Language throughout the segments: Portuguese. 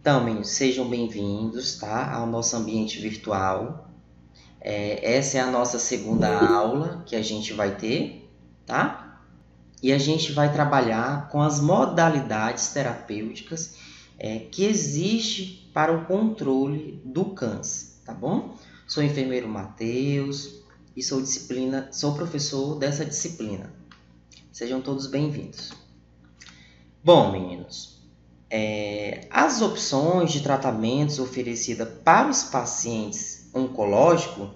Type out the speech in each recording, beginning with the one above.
Então, meninos, sejam bem-vindos tá, ao nosso ambiente virtual. É, essa é a nossa segunda aula que a gente vai ter, tá? E a gente vai trabalhar com as modalidades terapêuticas é, que existe para o controle do câncer, tá bom? Sou enfermeiro Matheus e sou disciplina, sou professor dessa disciplina. Sejam todos bem-vindos. Bom, meninos, é, as opções de tratamentos oferecidas para os pacientes oncológicos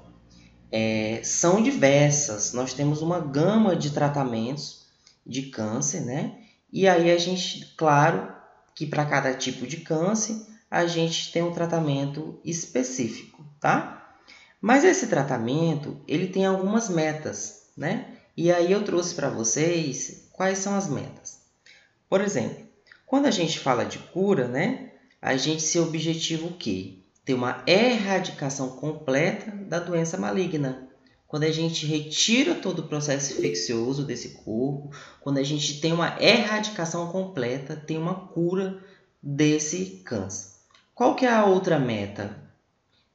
é, são diversas. Nós temos uma gama de tratamentos de câncer, né? E aí a gente, claro, que para cada tipo de câncer a gente tem um tratamento específico, tá? Mas esse tratamento ele tem algumas metas, né? E aí eu trouxe para vocês quais são as metas. Por exemplo, quando a gente fala de cura, né, a gente se objetiva o quê? Ter uma erradicação completa da doença maligna. Quando a gente retira todo o processo infeccioso desse corpo, quando a gente tem uma erradicação completa, tem uma cura desse câncer. Qual que é a outra meta?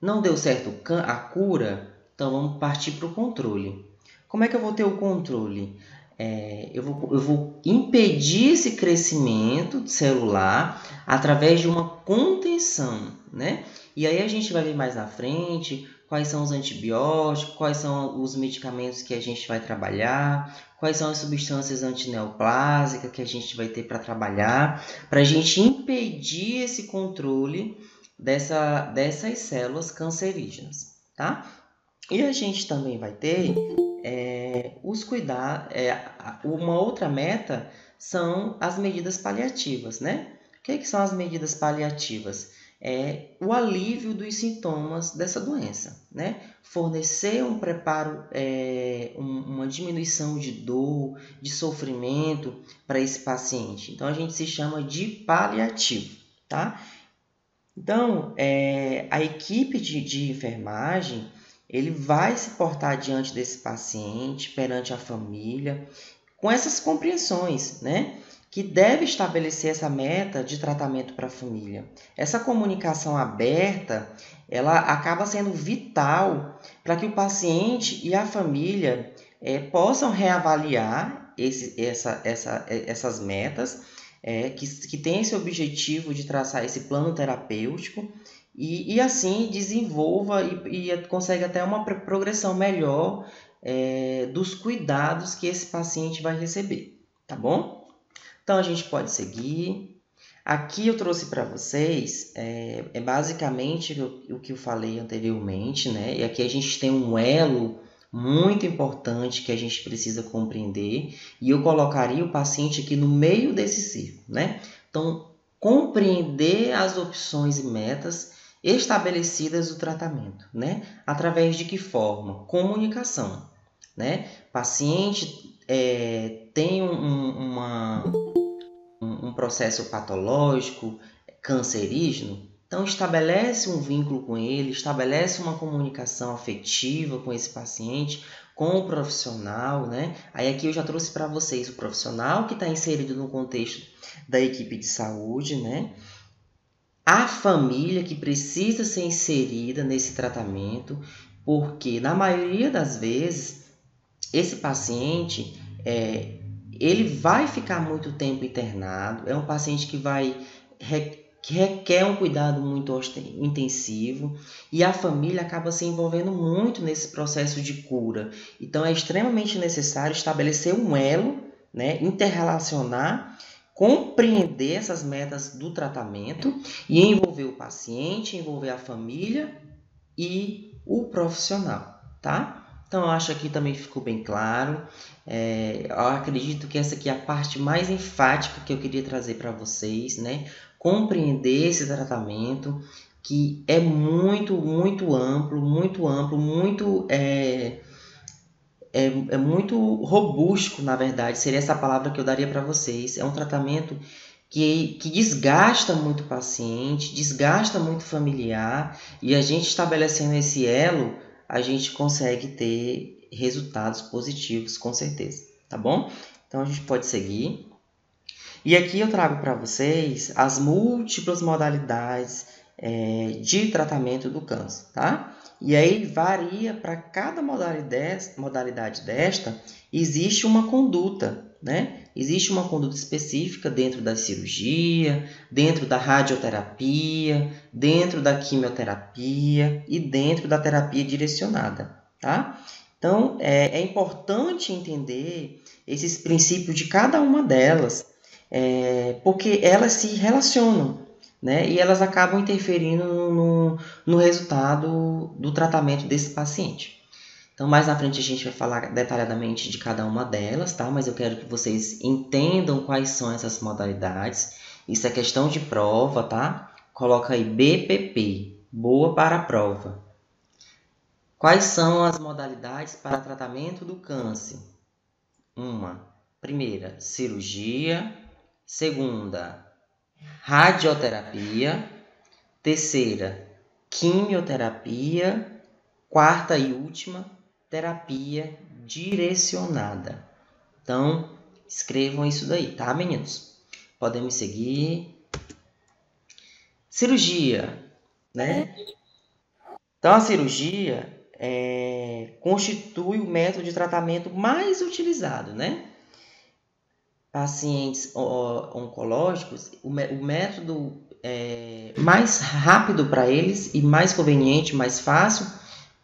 Não deu certo a cura? Então vamos partir para o controle. Como é que eu vou ter o controle? É, eu, vou, eu vou impedir esse crescimento celular através de uma contenção, né? E aí a gente vai ver mais na frente quais são os antibióticos, quais são os medicamentos que a gente vai trabalhar, quais são as substâncias antineoplásicas que a gente vai ter para trabalhar, para a gente impedir esse controle dessa, dessas células cancerígenas, tá? E a gente também vai ter é, os cuidar, é, uma outra meta são as medidas paliativas, né? O que, é que são as medidas paliativas? É o alívio dos sintomas dessa doença, né? Fornecer um preparo, é, um, uma diminuição de dor, de sofrimento para esse paciente. Então a gente se chama de paliativo, tá? Então é, a equipe de, de enfermagem ele vai se portar diante desse paciente, perante a família, com essas compreensões, né? Que deve estabelecer essa meta de tratamento para a família. Essa comunicação aberta, ela acaba sendo vital para que o paciente e a família é, possam reavaliar esse, essa, essa, essas metas, é, que, que tem esse objetivo de traçar esse plano terapêutico e, e assim desenvolva e, e consegue até uma progressão melhor é, dos cuidados que esse paciente vai receber, tá bom? Então a gente pode seguir. Aqui eu trouxe para vocês é, é basicamente o, o, que eu falei anteriormente, né? E aqui a gente tem um elo muito importante que a gente precisa compreender e eu colocaria o paciente aqui no meio desse círculo, né? Então, compreender as opções e metas estabelecidas do tratamento, né? Através de que forma? Comunicação, né? Paciente é, tem um, uma, um, um processo patológico cancerígeno, então estabelece um vínculo com ele, estabelece uma comunicação afetiva com esse paciente, com o profissional, né? Aí aqui eu já trouxe para vocês o profissional que está inserido no contexto da equipe de saúde, né? A família que precisa ser inserida nesse tratamento, porque na maioria das vezes esse paciente é, ele vai ficar muito tempo internado, é um paciente que vai que requer um cuidado muito intensivo e a família acaba se envolvendo muito nesse processo de cura. Então é extremamente necessário estabelecer um elo, né, interrelacionar compreender essas metas do tratamento e envolver o paciente, envolver a família e o profissional, tá? Então, eu acho que também ficou bem claro. É, eu acredito que essa aqui é a parte mais enfática que eu queria trazer para vocês, né? Compreender esse tratamento que é muito, muito amplo, muito amplo, muito é, é, é muito robusto, na verdade, seria essa palavra que eu daria para vocês. É um tratamento que, que desgasta muito o paciente, desgasta muito o familiar, e a gente estabelecendo esse elo, a gente consegue ter resultados positivos, com certeza, tá bom? Então a gente pode seguir. E aqui eu trago para vocês as múltiplas modalidades é, de tratamento do câncer, tá? E aí varia para cada modalidade, desta, existe uma conduta, né? Existe uma conduta específica dentro da cirurgia, dentro da radioterapia, dentro da quimioterapia e dentro da terapia direcionada, tá? Então, é, é importante entender esses princípios de cada uma delas, é, porque elas se relacionam, né? E elas acabam interferindo no, no resultado do tratamento desse paciente. Então, mais na frente a gente vai falar detalhadamente de cada uma delas, tá? Mas eu quero que vocês entendam quais são essas modalidades. Isso é questão de prova, tá? Coloca aí BPP, boa para a prova. Quais são as modalidades para tratamento do câncer? Uma, primeira, cirurgia. Segunda, radioterapia. Terceira, quimioterapia. Quarta e última, terapia direcionada. Então, escrevam isso daí, tá, meninos? Podem me seguir. Cirurgia, né? Então, a cirurgia é, constitui o método de tratamento mais utilizado, né? Pacientes oncológicos, o, método é, mais rápido para eles e mais conveniente, mais fácil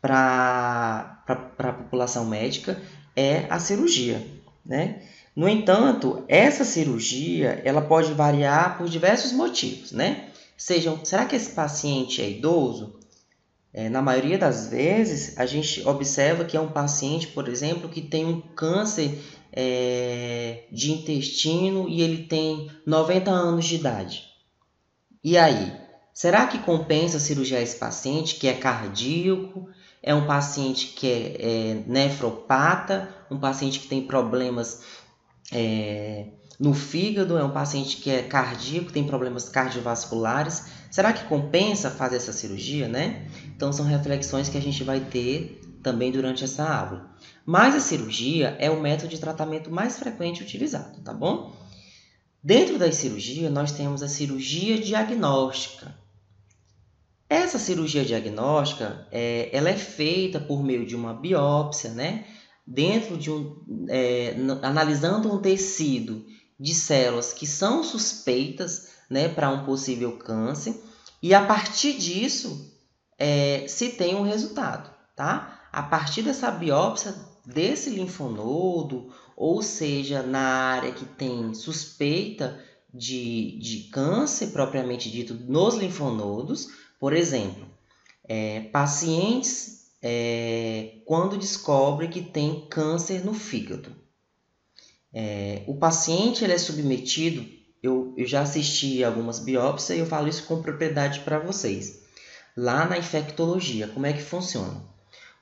para a população médica é a cirurgia, né? No entanto, essa cirurgia ela pode variar por diversos motivos, né? Sejam, será que esse paciente é idoso? É, na maioria das vezes, a gente observa que é um paciente, por exemplo, que tem um câncer é, de intestino e ele tem 90 anos de idade. E aí? Será que compensa cirurgiar esse paciente que é cardíaco, é um paciente que é, é nefropata, um paciente que tem problemas é, no fígado, é um paciente que é cardíaco, tem problemas cardiovasculares. Será que compensa fazer essa cirurgia, né? Então são reflexões que a gente vai ter também durante essa aula. Mas a cirurgia é o método de tratamento mais frequente utilizado, tá bom? Dentro da cirurgia, nós temos a cirurgia diagnóstica. Essa cirurgia diagnóstica, é, ela é feita por meio de uma biópsia, né? Dentro de um, é, analisando um tecido de células que são suspeitas né, para um possível câncer, e a partir disso é, se tem um resultado, tá? A partir dessa biópsia desse linfonodo, ou seja, na área que tem suspeita de, de câncer propriamente dito nos linfonodos, por exemplo, é, pacientes é, quando descobrem que tem câncer no fígado. É, o paciente ele é submetido, eu, eu já assisti algumas biópsias e eu falo isso com propriedade para vocês. Lá na infectologia, como é que funciona?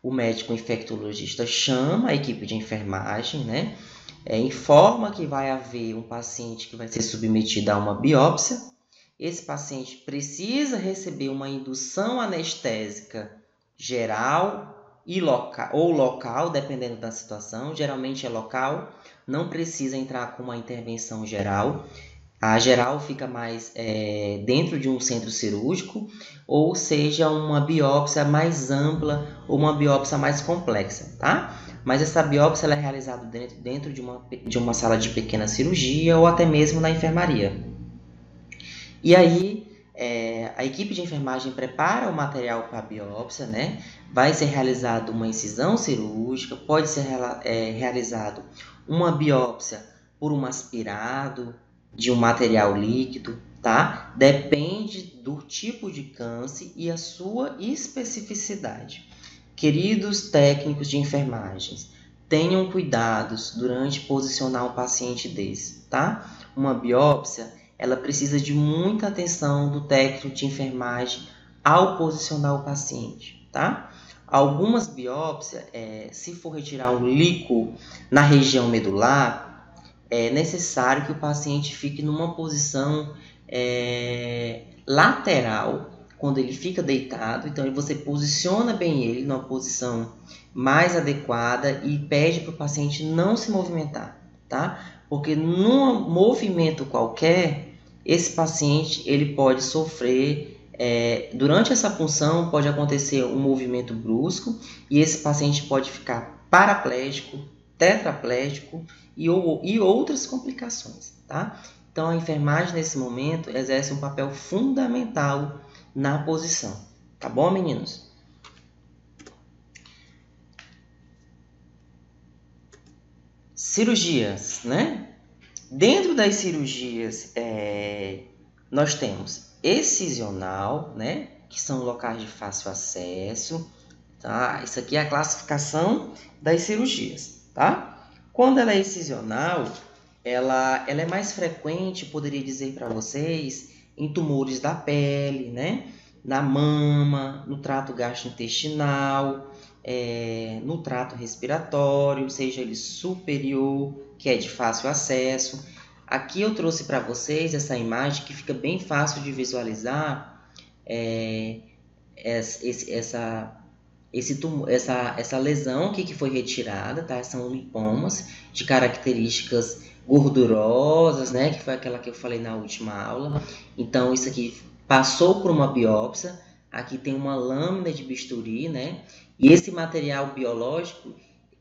O médico infectologista chama a equipe de enfermagem, né? É, informa que vai haver um paciente que vai ser submetido a uma biópsia. Esse paciente precisa receber uma indução anestésica geral e local, ou local, dependendo da situação. Geralmente é local não precisa entrar com uma intervenção geral. A geral fica mais é, dentro de um centro cirúrgico, ou seja, uma biópsia mais ampla ou uma biópsia mais complexa, tá? Mas essa biópsia é realizada dentro, dentro de, uma, de uma sala de pequena cirurgia ou até mesmo na enfermaria. E aí, é, a equipe de enfermagem prepara o material para a biópsia, né? Vai ser realizada uma incisão cirúrgica, pode ser é, realizado uma biópsia por um aspirado de um material líquido, tá? Depende do tipo de câncer e a sua especificidade. Queridos técnicos de enfermagens, tenham cuidados durante posicionar um paciente desse, tá? Uma biópsia, ela precisa de muita atenção do técnico de enfermagem ao posicionar o paciente, tá? Algumas biópsias, é, se for retirar um líquido na região medular, é necessário que o paciente fique numa posição é, lateral quando ele fica deitado. Então você posiciona bem ele numa posição mais adequada e pede para o paciente não se movimentar, tá? Porque num movimento qualquer, esse paciente ele pode sofrer é, durante essa punção pode acontecer um movimento brusco e esse paciente pode ficar paraplégico, tetraplégico e, ou, e outras complicações, tá? Então a enfermagem nesse momento exerce um papel fundamental na posição, tá bom, meninos? Cirurgias, né? Dentro das cirurgias, é, nós temos excisional, né? Que são locais de fácil acesso, tá? Isso aqui é a classificação das cirurgias, tá? Quando ela é excisional, ela, ela é mais frequente, poderia dizer para vocês, em tumores da pele, né? Na mama, no trato gastrointestinal, é, no trato respiratório, seja ele superior, que é de fácil acesso. Aqui eu trouxe para vocês essa imagem que fica bem fácil de visualizar é, esse, essa, esse tumor, essa, essa lesão aqui que foi retirada, tá? São lipomas de características gordurosas, né? Que foi aquela que eu falei na última aula. Então, isso aqui passou por uma biópsia. Aqui tem uma lâmina de bisturi, né? E esse material biológico,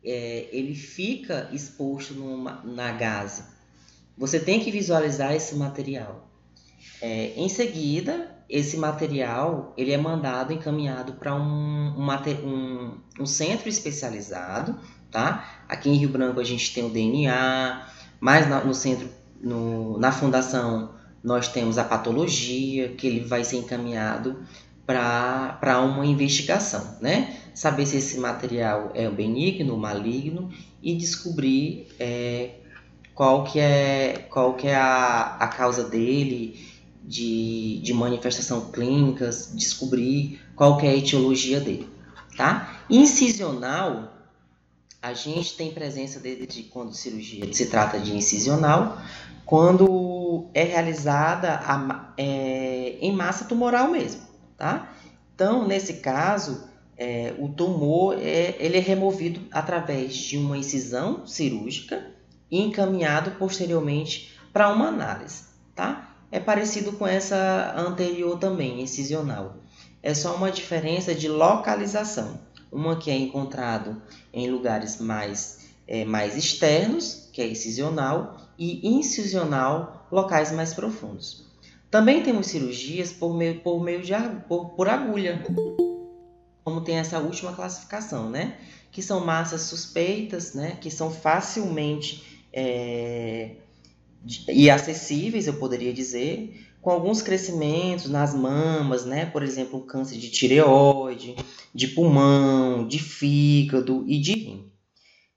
é, ele fica exposto numa, na gase. Você tem que visualizar esse material. É, em seguida, esse material ele é mandado, encaminhado para um, um, um, centro especializado, tá? Aqui em Rio Branco a gente tem o DNA, mas na, no centro, no, na fundação nós temos a patologia, que ele vai ser encaminhado para uma investigação, né? Saber se esse material é benigno maligno e descobrir é, qual que é, qual que é a, a causa dele de, de manifestação clínicas, descobrir qual é a etiologia dele, tá? Incisional, a gente tem presença dele de quando cirurgia se trata de incisional, quando é realizada a, é, em massa tumoral mesmo tá? Então, nesse caso, é, o tumor é, ele é removido através de uma incisão cirúrgica e encaminhado posteriormente para uma análise, tá? É parecido com essa anterior também, incisional. É só uma diferença de localização. Uma que é encontrado em lugares mais, é, mais externos, que é incisional, e incisional, locais mais profundos. Também temos cirurgias por meio, por meio de por, por agulha, como tem essa última classificação, né? Que são massas suspeitas, né? Que são facilmente é, e acessíveis, eu poderia dizer, com alguns crescimentos nas mamas, né? Por exemplo, um câncer de tireoide, de pulmão, de fígado e de rim.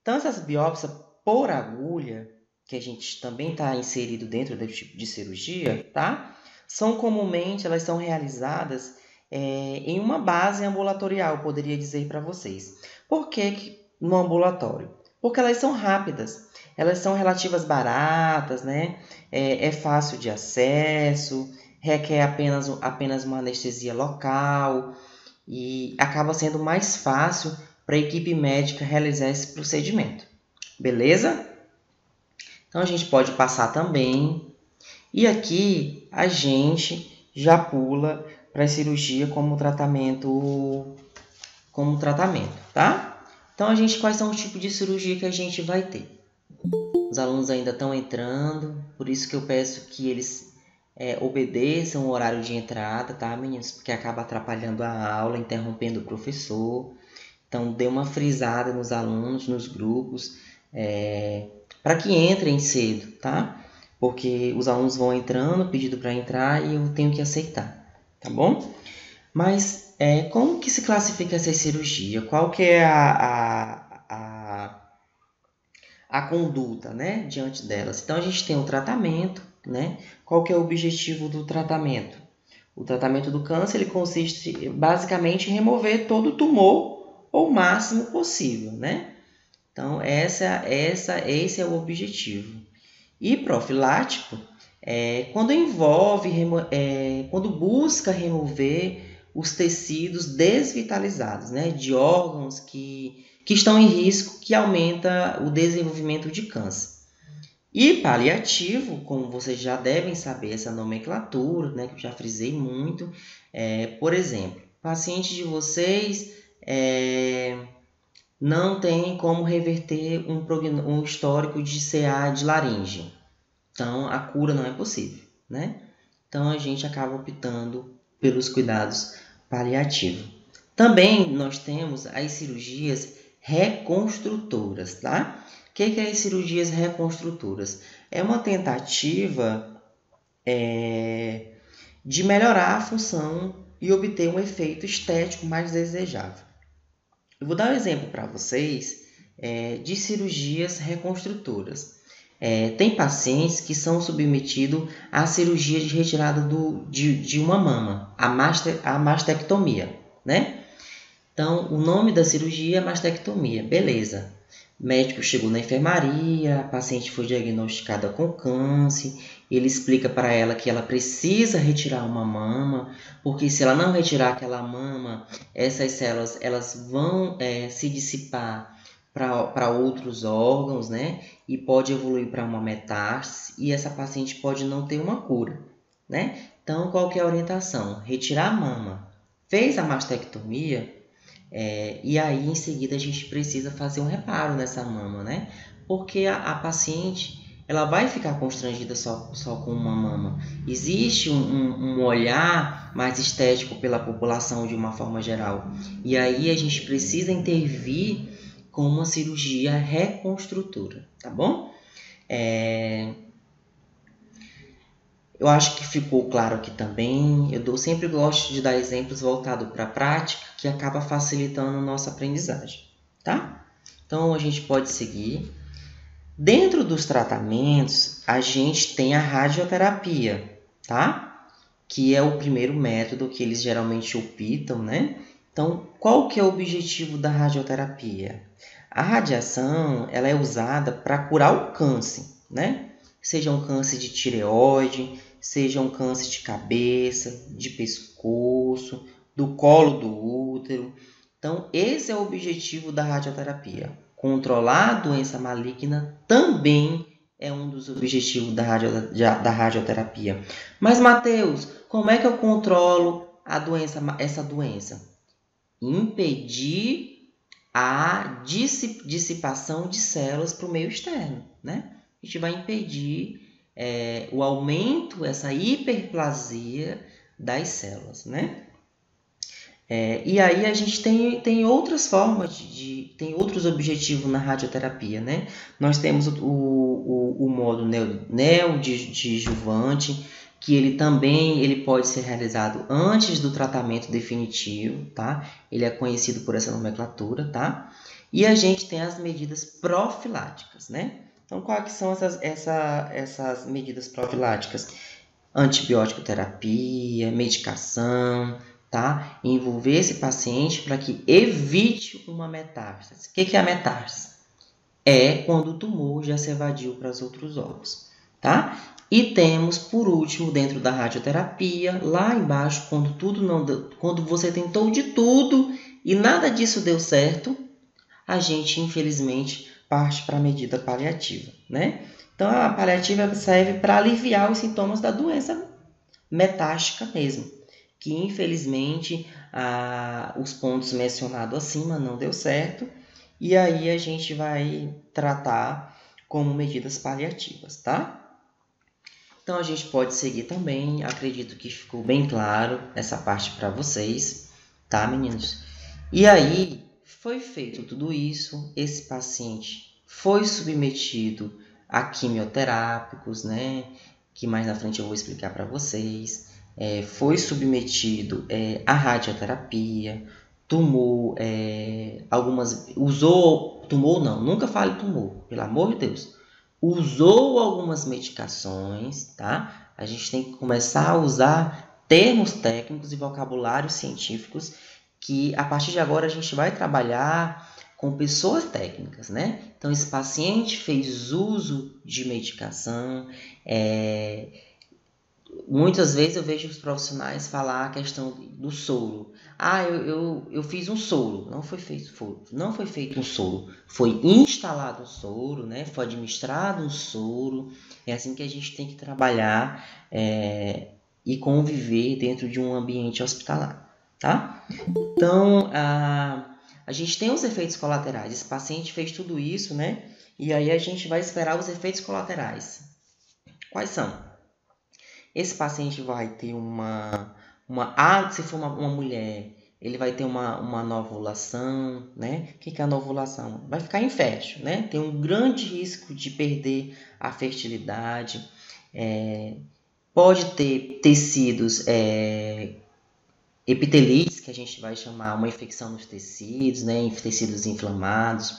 Então, essas biópsias por agulha, que a gente também está inserido dentro desse tipo de cirurgia, tá? são comumente elas são realizadas é, em uma base ambulatorial, poderia dizer para vocês. Por que, que no ambulatório? Porque elas são rápidas, elas são relativas baratas, né? É, é fácil de acesso, requer apenas, apenas uma anestesia local e acaba sendo mais fácil para a equipe médica realizar esse procedimento. Beleza? Então a gente pode passar também e aqui a gente já pula para a cirurgia como tratamento, como tratamento, tá? Então a gente quais são os tipos de cirurgia que a gente vai ter? Os alunos ainda estão entrando, por isso que eu peço que eles é, obedeçam o horário de entrada, tá, meninos? Porque acaba atrapalhando a aula, interrompendo o professor. Então, dê uma frisada nos alunos, nos grupos, é, para que entrem cedo, tá? porque os alunos vão entrando, pedindo para entrar e eu tenho que aceitar, tá bom? Mas é, como que se classifica essa cirurgia? Qual que é a, a, a, a conduta, né, diante delas? Então a gente tem o tratamento, né? Qual que é o objetivo do tratamento? O tratamento do câncer ele consiste basicamente em remover todo o tumor o máximo possível, né? Então essa, essa, esse é o objetivo. E profilático é quando envolve, é, quando busca remover os tecidos desvitalizados, né, de órgãos que, que estão em risco, que aumenta o desenvolvimento de câncer. E paliativo, como vocês já devem saber essa nomenclatura, né, que eu já frisei muito, é, por exemplo, paciente de vocês é, não tem como reverter um, um histórico de CA de laringe. Então, a cura não é possível, né? Então, a gente acaba optando pelos cuidados paliativos. Também nós temos as cirurgias reconstrutoras, tá? O que, que é as cirurgias reconstrutoras? É uma tentativa é, de melhorar a função e obter um efeito estético mais desejável. Eu vou dar um exemplo para vocês é, de cirurgias reconstrutoras. É, tem pacientes que são submetidos à cirurgia de retirada do, de, de uma mama, a, master, a mastectomia, né? Então, o nome da cirurgia é mastectomia, beleza. O médico chegou na enfermaria, a paciente foi diagnosticada com câncer, ele explica para ela que ela precisa retirar uma mama, porque se ela não retirar aquela mama, essas células elas vão é, se dissipar para outros órgãos, né? E pode evoluir para uma metástase e essa paciente pode não ter uma cura, né? Então, qual que é a orientação? Retirar a mama. Fez a mastectomia, é, e aí, em seguida, a gente precisa fazer um reparo nessa mama, né? Porque a, a paciente ela vai ficar constrangida só, só com uma mama. Existe um, um, um, olhar mais estético pela população de uma forma geral. E aí a gente precisa intervir com uma cirurgia reconstrutora, tá bom? É, eu acho que ficou claro aqui também. Eu dou, sempre gosto de dar exemplos voltados para a prática, que acaba facilitando a nossa aprendizagem, tá? Então a gente pode seguir. Dentro dos tratamentos, a gente tem a radioterapia, tá? Que é o primeiro método que eles geralmente optam, né? Então, qual que é o objetivo da radioterapia? A radiação, ela é usada para curar o câncer, né? Seja um câncer de tireoide, seja um câncer de cabeça, de pescoço, do colo do útero. Então, esse é o objetivo da radioterapia. Controlar a doença maligna também é um dos objetivos da, radio, da radioterapia. Mas, Mateus, como é que eu controlo a doença, essa doença? Impedir a dissipação de células para o meio externo, né? A gente vai impedir é, o aumento, essa hiperplasia das células, né? É, e aí a gente tem, tem outras formas de, de, tem outros objetivos na radioterapia, né? Nós temos o, o, o modo neodjuvante, que ele também ele pode ser realizado antes do tratamento definitivo, tá? Ele é conhecido por essa nomenclatura, tá? E a gente tem as medidas profiláticas, né? Então, quais são essas, essa, essas medidas profiláticas? Antibiótico terapia, medicação, tá? Envolver esse paciente para que evite uma metástase. O que é a metástase? É quando o tumor já se evadiu para os outros órgãos, tá? E temos, por último, dentro da radioterapia, lá embaixo, quando tudo não deu, quando você tentou de tudo e nada disso deu certo, a gente infelizmente parte para a medida paliativa, né? Então a paliativa serve para aliviar os sintomas da doença metástica mesmo, que infelizmente a, os pontos mencionados acima não deu certo e aí a gente vai tratar como medidas paliativas, tá? Então a gente pode seguir também, acredito que ficou bem claro essa parte para vocês, tá, meninos? E aí, foi feito tudo isso, esse paciente foi submetido a quimioterápicos, né? Que mais na frente eu vou explicar para vocês. É, foi submetido é, à radioterapia, tomou é, algumas. Usou. Tomou não, nunca fale tomou, pelo amor de Deus. Usou algumas medicações, tá? A gente tem que começar a usar termos técnicos e vocabulários científicos que a partir de agora a gente vai trabalhar com pessoas técnicas, né? Então, esse paciente fez uso de medicação, é, muitas vezes eu vejo os profissionais falar a questão do soro. Ah, eu, eu, eu fiz um soro. Não foi feito foi, não foi feito um soro. Foi instalado um soro, né? Foi administrado um soro. É assim que a gente tem que trabalhar é, e conviver dentro de um ambiente hospitalar, tá? Então, a, a gente tem os efeitos colaterais. Esse paciente fez tudo isso, né? E aí a gente vai esperar os efeitos colaterais. Quais são? Esse paciente vai ter uma, uma ah, se for uma, uma mulher, ele vai ter uma, uma novulação, né? O que é a novulação? Vai ficar infértil, né? Tem um grande risco de perder a fertilidade. É, pode ter tecidos é, epitelites, que a gente vai chamar uma infecção nos tecidos, né? Tecidos inflamados.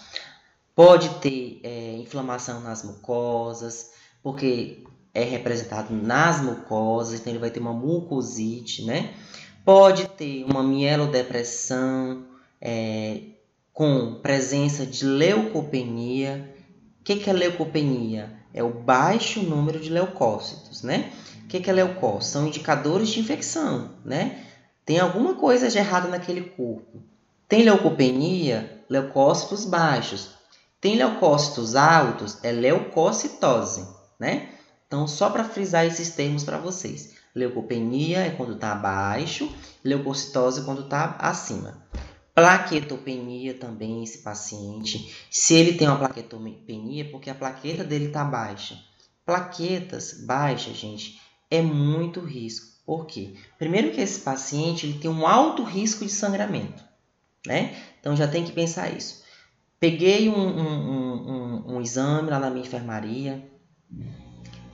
Pode ter é, inflamação nas mucosas, porque é representado nas mucosas, então ele vai ter uma mucosite, né? Pode ter uma mielodepressão é, com presença de leucopenia. O que, que é leucopenia? É o baixo número de leucócitos, né? O que, que é leucócito? São indicadores de infecção, né? Tem alguma coisa de errado naquele corpo. Tem leucopenia, leucócitos baixos. Tem leucócitos altos, é leucocitose, né? Então, só para frisar esses termos para vocês. Leucopenia é quando está abaixo, leucocitose é quando está acima. Plaquetopenia também, esse paciente. Se ele tem uma plaquetopenia, é porque a plaqueta dele está baixa. Plaquetas baixas, gente, é muito risco. Por quê? Primeiro que esse paciente ele tem um alto risco de sangramento. Né? Então já tem que pensar isso. Peguei um, um, um, um exame lá na minha enfermaria,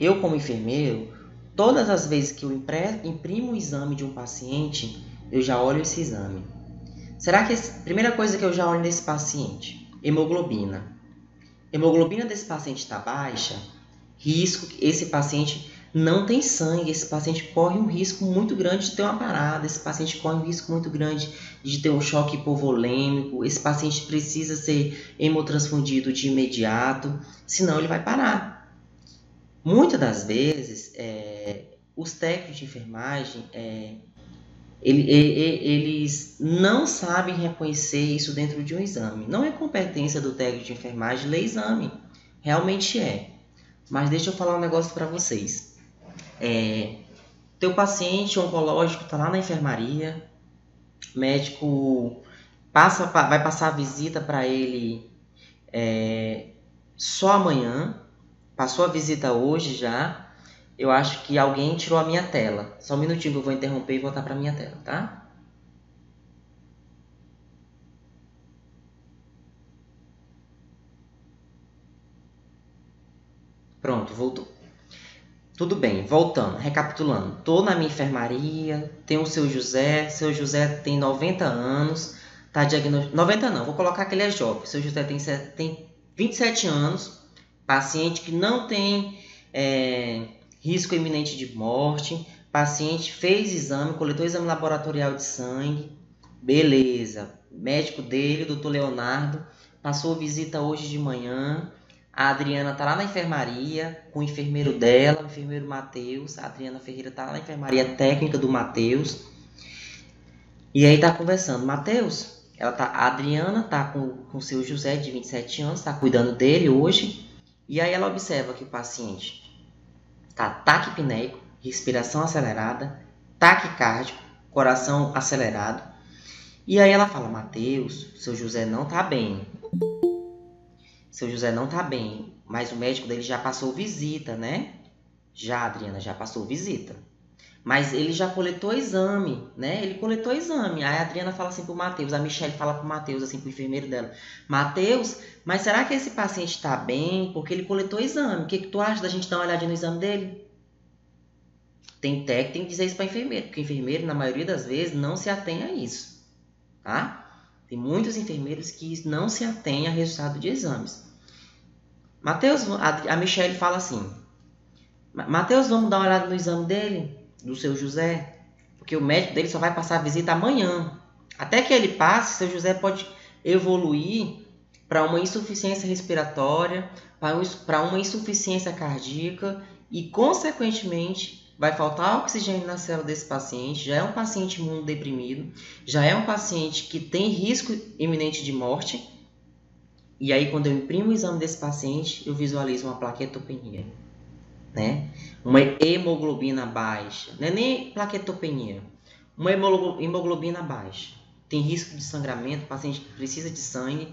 eu, como enfermeiro, todas as vezes que eu imprimo o exame de um paciente, eu já olho esse exame. Será que a primeira coisa que eu já olho nesse paciente? Hemoglobina. Hemoglobina desse paciente está baixa, risco esse paciente não tem sangue, esse paciente corre um risco muito grande de ter uma parada, esse paciente corre um risco muito grande de ter um choque hipovolêmico, esse paciente precisa ser hemotransfundido de imediato, senão ele vai parar. Muitas das vezes, é, os técnicos de enfermagem, é, ele, ele, eles não sabem reconhecer isso dentro de um exame. Não é competência do técnico de enfermagem ler exame. Realmente é. Mas deixa eu falar um negócio para vocês. É, teu paciente oncológico está lá na enfermaria, médico passa, vai passar a visita para ele é, só amanhã, Passou a visita hoje já. Eu acho que alguém tirou a minha tela. Só um minutinho que eu vou interromper e voltar para minha tela, tá? Pronto, voltou. Tudo bem, voltando, recapitulando. Tô na minha enfermaria, tem o seu José, seu José tem 90 anos, tá diagnosticado. 90 não, vou colocar que ele é jovem. Seu José tem, tem 27 anos, paciente que não tem é, risco iminente de morte, paciente fez exame, coletou exame laboratorial de sangue, beleza. Médico dele, doutor Leonardo, passou visita hoje de manhã. A Adriana tá lá na enfermaria com o enfermeiro dela, o enfermeiro Matheus. A Adriana Ferreira tá lá na enfermaria técnica do Matheus. E aí tá conversando. Matheus, ela tá, a Adriana tá com o seu José de 27 anos, tá cuidando dele hoje. E aí ela observa que o paciente está taquipneico, respiração acelerada, taquicárdico, coração acelerado. E aí ela fala: Mateus, seu José não está bem. Seu José não está bem, mas o médico dele já passou visita, né? Já, Adriana, já passou visita. Mas ele já coletou exame, né? Ele coletou exame. Aí a Adriana fala assim pro Matheus, a Michelle fala pro Matheus, assim, pro enfermeiro dela: Matheus, mas será que esse paciente está bem? Porque ele coletou exame. O que, que tu acha da gente dar uma olhadinha no exame dele? Tem técnico que tem que dizer isso para enfermeiro, porque o enfermeiro, na maioria das vezes, não se atém a isso, tá? Tem muitos enfermeiros que não se atêm a resultado de exames. Matheus, a Michelle fala assim: Matheus, vamos dar uma olhada no exame dele? Do seu José, porque o médico dele só vai passar a visita amanhã. Até que ele passe, seu José pode evoluir para uma insuficiência respiratória, para uma insuficiência cardíaca e, consequentemente, vai faltar oxigênio na célula desse paciente, já é um paciente imunodeprimido, já é um paciente que tem risco iminente de morte. E aí, quando eu imprimo o exame desse paciente, eu visualizo uma plaquetopenia, né? Uma hemoglobina baixa, não é nem plaquetopenia, uma hemoglobina baixa. Tem risco de sangramento, o paciente precisa de sangue.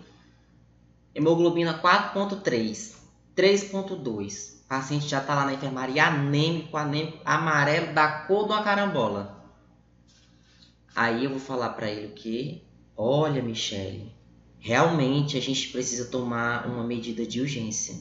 Hemoglobina 4.3, 3.2. O paciente já está lá na enfermaria anêmico, anêmico, amarelo, da cor de uma carambola. Aí eu vou falar para ele o que? Olha, Michele, realmente a gente precisa tomar uma medida de urgência.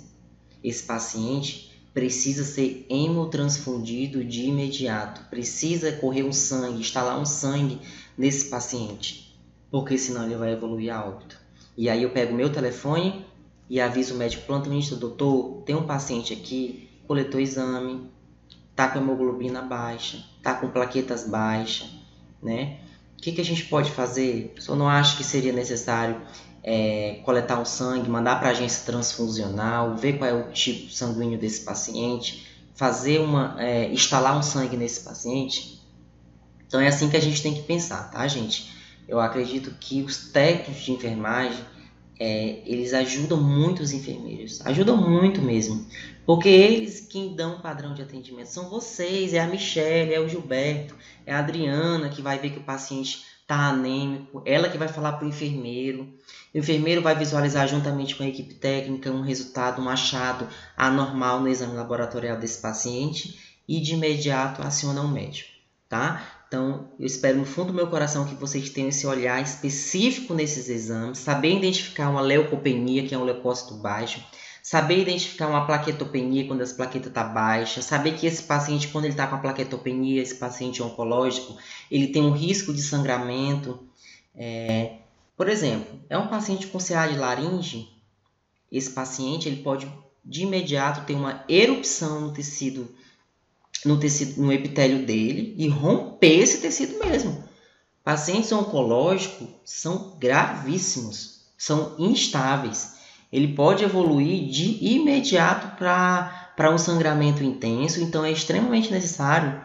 Esse paciente precisa ser hemotransfundido de imediato, precisa correr um sangue, instalar um sangue nesse paciente, porque senão ele vai evoluir a óbito. E aí eu pego meu telefone e aviso o médico plantonista, doutor, tem um paciente aqui, coletou exame, tá com hemoglobina baixa, tá com plaquetas baixas, né? O que, que a gente pode fazer? Senhor não acha que seria necessário é, coletar um sangue, mandar para a agência transfusional, ver qual é o tipo sanguíneo desse paciente, fazer uma, é, instalar um sangue nesse paciente? Então é assim que a gente tem que pensar, tá, gente? Eu acredito que os técnicos de enfermagem é, eles ajudam muito os enfermeiros, ajudam muito mesmo, porque eles quem dão o padrão de atendimento são vocês, é a Michelle, é o Gilberto, é a Adriana que vai ver que o paciente está anêmico, ela que vai falar para o enfermeiro, o enfermeiro vai visualizar juntamente com a equipe técnica um resultado, um achado anormal no exame laboratorial desse paciente e de imediato aciona o médico, tá? Então, eu espero no fundo do meu coração que vocês tenham esse olhar específico nesses exames, saber identificar uma leucopenia, que é um leucócito baixo, saber identificar uma plaquetopenia quando essa plaqueta está baixa, saber que esse paciente, quando ele está com a plaquetopenia, esse paciente oncológico, ele tem um risco de sangramento. É, por exemplo, é um paciente com CA de laringe, esse paciente ele pode de imediato ter uma erupção no tecido no tecido, no epitélio dele e romper esse tecido mesmo. Pacientes oncológicos são gravíssimos, são instáveis. Ele pode evoluir de imediato para um sangramento intenso, então é extremamente necessário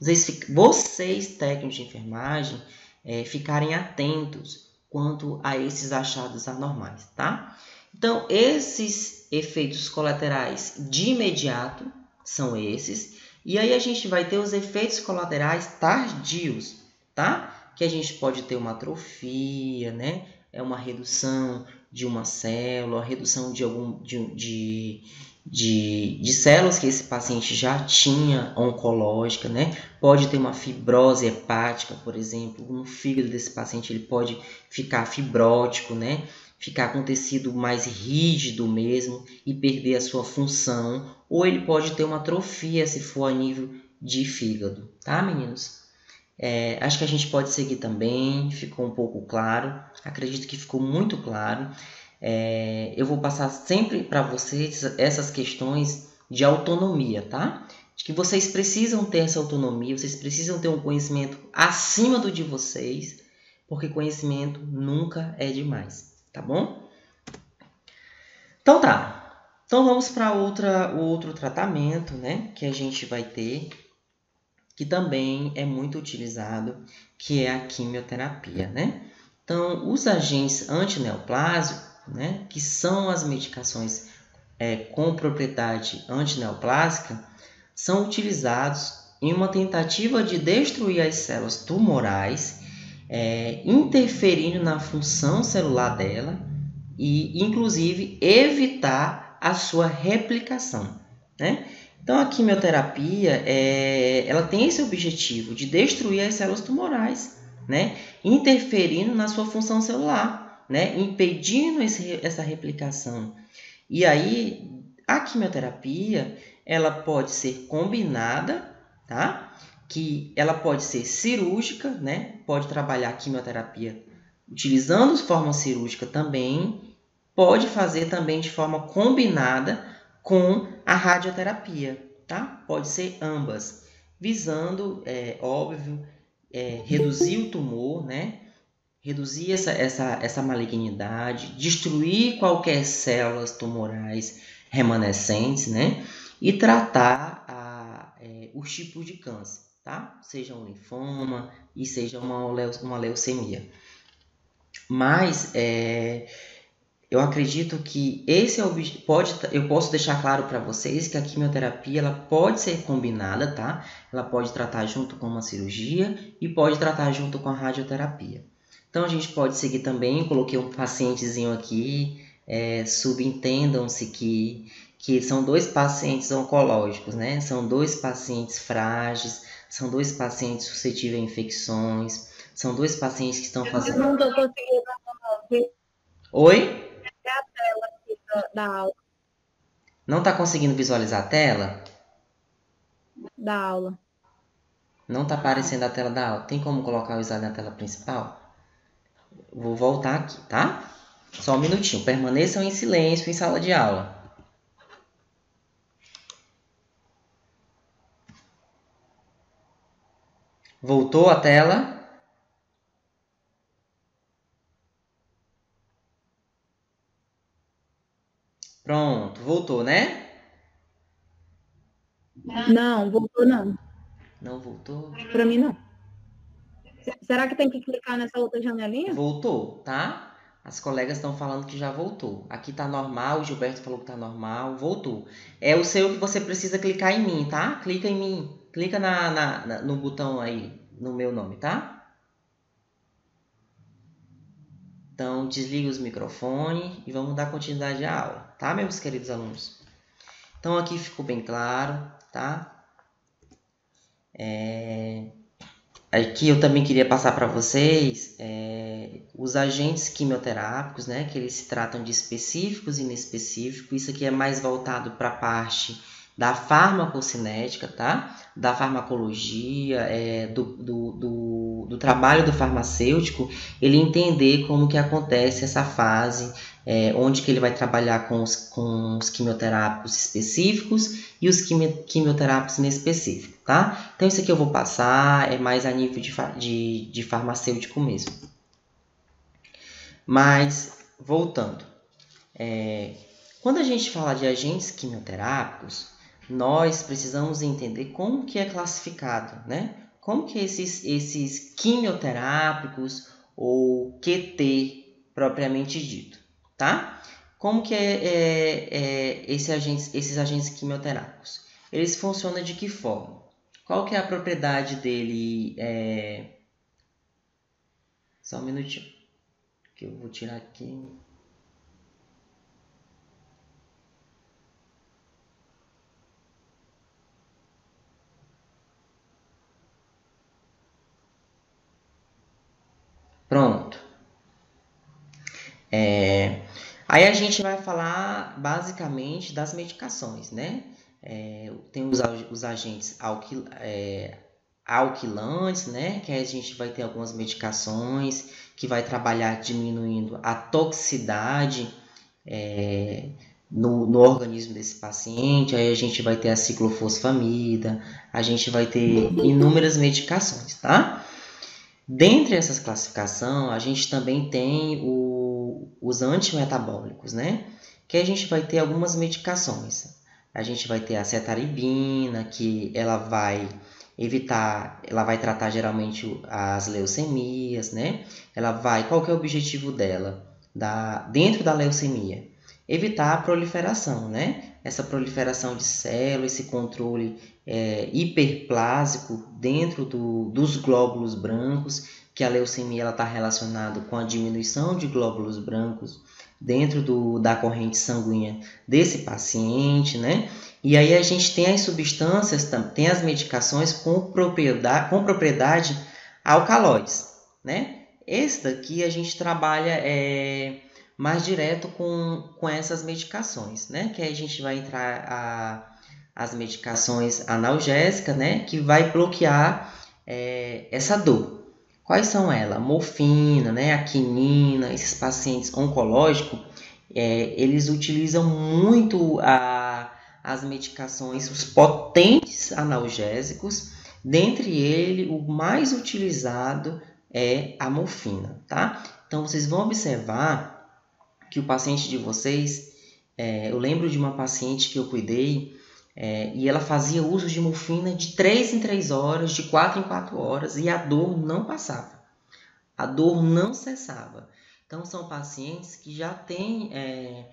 vocês, vocês técnicos de enfermagem, é, ficarem atentos quanto a esses achados anormais, tá? Então, esses efeitos colaterais de imediato são esses. E aí a gente vai ter os efeitos colaterais tardios, tá? Que a gente pode ter uma atrofia, né? É uma redução de uma célula, redução de algum de, de, de, de células que esse paciente já tinha oncológica, né? Pode ter uma fibrose hepática, por exemplo, no fígado desse paciente ele pode ficar fibrótico, né? ficar com tecido mais rígido mesmo e perder a sua função, ou ele pode ter uma atrofia se for a nível de fígado, tá, meninos? É, acho que a gente pode seguir também, ficou um pouco claro, acredito que ficou muito claro. É, eu vou passar sempre para vocês essas questões de autonomia, tá? De que vocês precisam ter essa autonomia, vocês precisam ter um conhecimento acima do de vocês, porque conhecimento nunca é demais tá bom? Então tá. Então vamos para outra outro tratamento, né, que a gente vai ter que também é muito utilizado, que é a quimioterapia, né? Então, os agentes antineoplásicos, né, que são as medicações é, com propriedade antineoplásica, são utilizados em uma tentativa de destruir as células tumorais é, interferindo na função celular dela e, inclusive, evitar a sua replicação. Né? Então, a quimioterapia é, ela tem esse objetivo de destruir as células tumorais, né? interferindo na sua função celular, né? impedindo esse, essa replicação. E aí, a quimioterapia ela pode ser combinada, tá? que ela pode ser cirúrgica, né? Pode trabalhar quimioterapia utilizando forma cirúrgica também, pode fazer também de forma combinada com a radioterapia, tá? Pode ser ambas, visando, é, óbvio, é, reduzir o tumor, né? Reduzir essa, essa, essa malignidade, destruir qualquer células tumorais remanescentes, né? E tratar os tipos de câncer, tá? Seja um linfoma e seja uma, uma leucemia. Mas é, eu acredito que esse é o pode eu posso deixar claro para vocês que a quimioterapia ela pode ser combinada, tá? Ela pode tratar junto com uma cirurgia e pode tratar junto com a radioterapia. Então a gente pode seguir também, coloquei um pacientezinho aqui, é, subentendam-se que que são dois pacientes oncológicos, né? São dois pacientes frágeis, são dois pacientes suscetíveis a infecções, são dois pacientes que estão fazendo. Oi? A tela aqui da, da aula. Não está conseguindo visualizar a tela? Da aula. Não está aparecendo a tela da aula. Tem como colocar o slide na tela principal? Vou voltar aqui, tá? Só um minutinho. Permaneçam em silêncio em sala de aula. Voltou a tela? Pronto, voltou, né? Não, voltou não. Não voltou? Para mim não. Será que tem que clicar nessa outra janelinha? Voltou, tá? As colegas estão falando que já voltou. Aqui tá normal, o Gilberto falou que tá normal, voltou. É o seu que você precisa clicar em mim, tá? Clica em mim. Clica na, na, na no botão aí, no meu nome, tá? Então, desliga os microfones e vamos dar continuidade à aula, tá, meus queridos alunos? Então, aqui ficou bem claro, tá? É... Aqui eu também queria passar para vocês é... os agentes quimioterápicos, né? Que eles se tratam de específicos e inespecíficos. Isso aqui é mais voltado para a parte da farmacocinética, tá? Da farmacologia, é, do, do, do, do, trabalho do farmacêutico, ele entender como que acontece essa fase, é, onde que ele vai trabalhar com os, com os quimioterápicos específicos e os quimioterápicos inespecíficos, tá? Então isso aqui eu vou passar, é mais a nível de, de, de farmacêutico mesmo. Mas, voltando, é, quando a gente fala de agentes quimioterápicos, nós precisamos entender como que é classificado, né? Como que esses, esses quimioterápicos ou QT propriamente dito, tá? Como que é, é, é esse agente, esses agentes quimioterápicos? Eles funcionam de que forma? Qual que é a propriedade dele? É... Só um minutinho, que eu vou tirar aqui. Pronto. É, aí a gente vai falar basicamente das medicações, né? É, tem os, os agentes alquil, é, alquilantes, né? Que a gente vai ter algumas medicações que vai trabalhar diminuindo a toxicidade é, no, no, organismo desse paciente. Aí a gente vai ter a ciclofosfamida, a gente vai ter inúmeras medicações, tá? Dentre essas classificações, a gente também tem o, os antimetabólicos, né? Que a gente vai ter algumas medicações. A gente vai ter a cetaribina, que ela vai evitar, ela vai tratar geralmente as leucemias, né? Ela vai, qual que é o objetivo dela? Da, dentro da leucemia? Evitar a proliferação, né? Essa proliferação de células, esse controle é, hiperplásico dentro do, dos glóbulos brancos, que a leucemia está relacionada com a diminuição de glóbulos brancos dentro do, da corrente sanguínea desse paciente, né? E aí a gente tem as substâncias, tem as medicações com propriedade, com propriedade alcaloides, né? Esse daqui a gente trabalha é, mais direto com, com essas medicações, né? Que a gente vai entrar a as medicações analgésicas, né, que vai bloquear é, essa dor. Quais são elas? Morfina, né, a quinina, esses pacientes oncológicos, é, eles utilizam muito a, as medicações, os potentes analgésicos, dentre eles o mais utilizado é a morfina, tá? Então vocês vão observar que o paciente de vocês, é, eu lembro de uma paciente que eu cuidei, É, e ela fazia uso de morfina de 3 em 3 horas, de 4 em 4 horas, e a dor não passava. A dor não cessava. Então, são pacientes que já têm, é,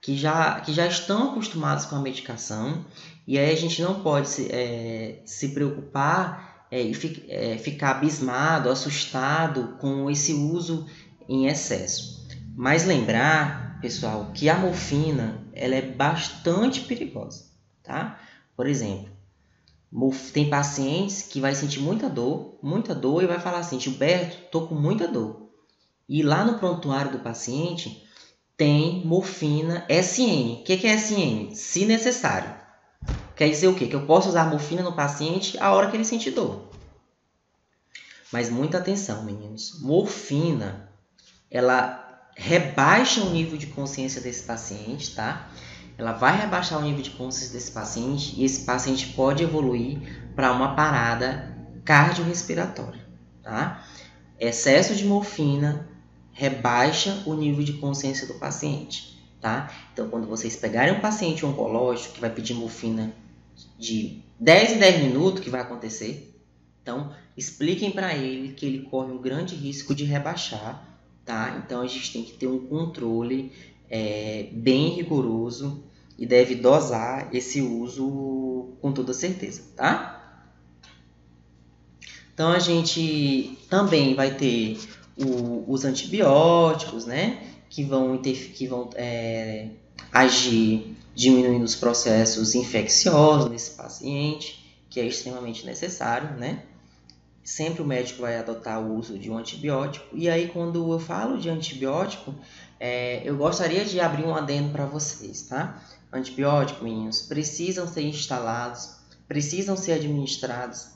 que, já, que já estão acostumados com a medicação, e aí a gente não pode se, é, se preocupar é, e fi, é, ficar abismado, assustado com esse uso em excesso. Mas lembrar, pessoal, que a morfina ela é bastante perigosa tá? Por exemplo, tem pacientes que vai sentir muita dor, muita dor e vai falar assim, Gilberto, tô com muita dor. E lá no prontuário do paciente tem morfina SN. O que é SN? Se necessário. Quer dizer o quê? Que eu posso usar morfina no paciente a hora que ele sentir dor. Mas muita atenção, meninos. Morfina, ela rebaixa o nível de consciência desse paciente, tá? Ela vai rebaixar o nível de consciência desse paciente e esse paciente pode evoluir para uma parada cardiorrespiratória, tá? Excesso de morfina rebaixa o nível de consciência do paciente, tá? Então, quando vocês pegarem um paciente oncológico que vai pedir morfina de 10 em 10 minutos, que vai acontecer? Então, expliquem para ele que ele corre um grande risco de rebaixar, tá? Então, a gente tem que ter um controle é, bem rigoroso e deve dosar esse uso com toda certeza, tá? Então a gente também vai ter o, os antibióticos, né? Que vão, que vão é, agir diminuindo os processos infecciosos nesse paciente, que é extremamente necessário, né? Sempre o médico vai adotar o uso de um antibiótico. E aí, quando eu falo de antibiótico, é, eu gostaria de abrir um adendo para vocês, tá? Antibióticos, meninos, precisam ser instalados, precisam ser administrados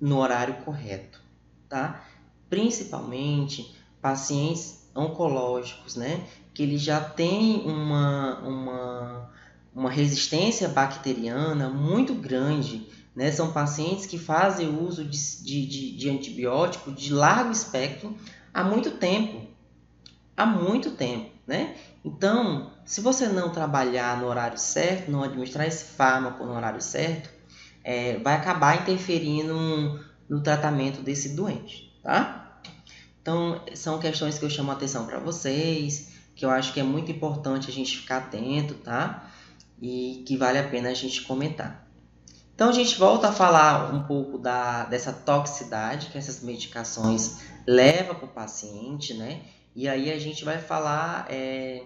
no horário correto, tá? Principalmente pacientes oncológicos, né? Que eles já têm uma, uma, uma resistência bacteriana muito grande, né? São pacientes que fazem uso de, de, de, de antibiótico de largo espectro há muito tempo, há muito tempo, né? Então, se você não trabalhar no horário certo, não administrar esse fármaco no horário certo, é, vai acabar interferindo no tratamento desse doente, tá? Então, são questões que eu chamo a atenção para vocês, que eu acho que é muito importante a gente ficar atento, tá? E que vale a pena a gente comentar. Então, a gente volta a falar um pouco da, dessa toxicidade que essas medicações levam para o paciente, né? E aí a gente vai falar é,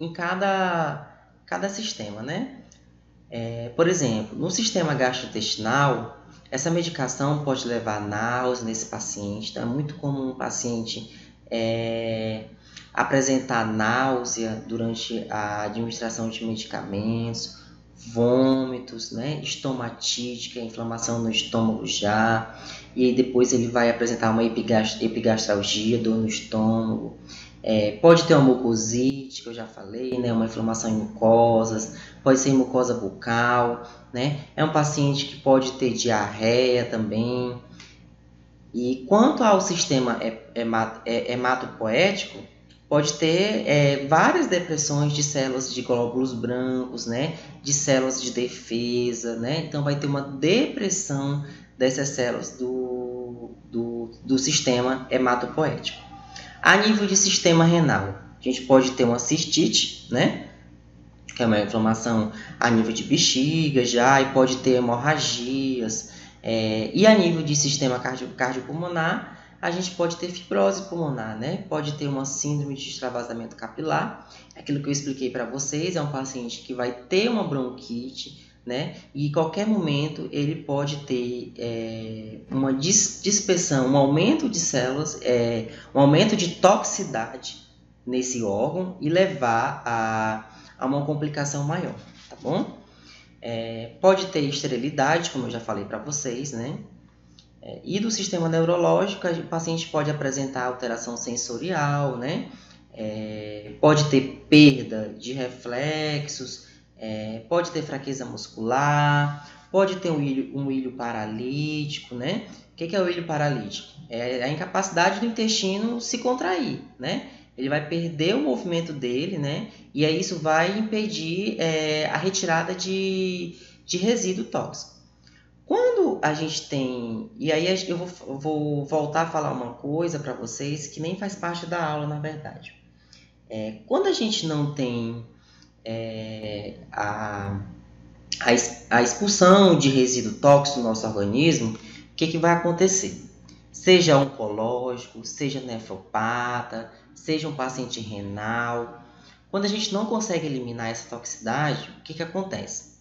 em cada, cada sistema, né? É, por exemplo, no sistema gastrointestinal, essa medicação pode levar náusea nesse paciente. Então, é muito comum o paciente é, apresentar náusea durante a administração de medicamentos, vômitos, né, estomatite, que é inflamação no estômago já, e aí depois ele vai apresentar uma epigastralgia, dor no estômago, é, pode ter uma mucosite, que eu já falei, né, uma inflamação em mucosas, pode ser mucosa bucal, né, é um paciente que pode ter diarreia também, e quanto ao sistema hematopoético, pode ter é, várias depressões de células de glóbulos brancos, né? De células de defesa, né? Então vai ter uma depressão dessas células do, do, do sistema hematopoético. A nível de sistema renal, a gente pode ter uma cistite, né? Que é uma inflamação a nível de bexiga já, e pode ter hemorragias. É, e a nível de sistema cardio, cardiopulmonar, a gente pode ter fibrose pulmonar, né? Pode ter uma síndrome de extravasamento capilar. Aquilo que eu expliquei para vocês é um paciente que vai ter uma bronquite, né? E em qualquer momento ele pode ter é, uma dispersão, um aumento de células, é, um aumento de toxicidade nesse órgão e levar a, a uma complicação maior, tá bom? É, pode ter esterilidade, como eu já falei para vocês, né? É, e do sistema neurológico, o paciente pode apresentar alteração sensorial, né? É, pode ter perda de reflexos, é, pode ter fraqueza muscular, pode ter um ilho, um paralítico, né? O que é o ilho paralítico? É a incapacidade do intestino se contrair, né? ele vai perder o movimento dele, né? E aí isso vai impedir é, a retirada de, de resíduo tóxico. Quando a gente tem. E aí eu vou, vou voltar a falar uma coisa para vocês que nem faz parte da aula, na verdade. É, quando a gente não tem é, a, a, a expulsão de resíduo tóxico no nosso organismo, o que, que vai acontecer? Seja oncológico, seja nefropata, seja um paciente renal. Quando a gente não consegue eliminar essa toxicidade, o que, que acontece?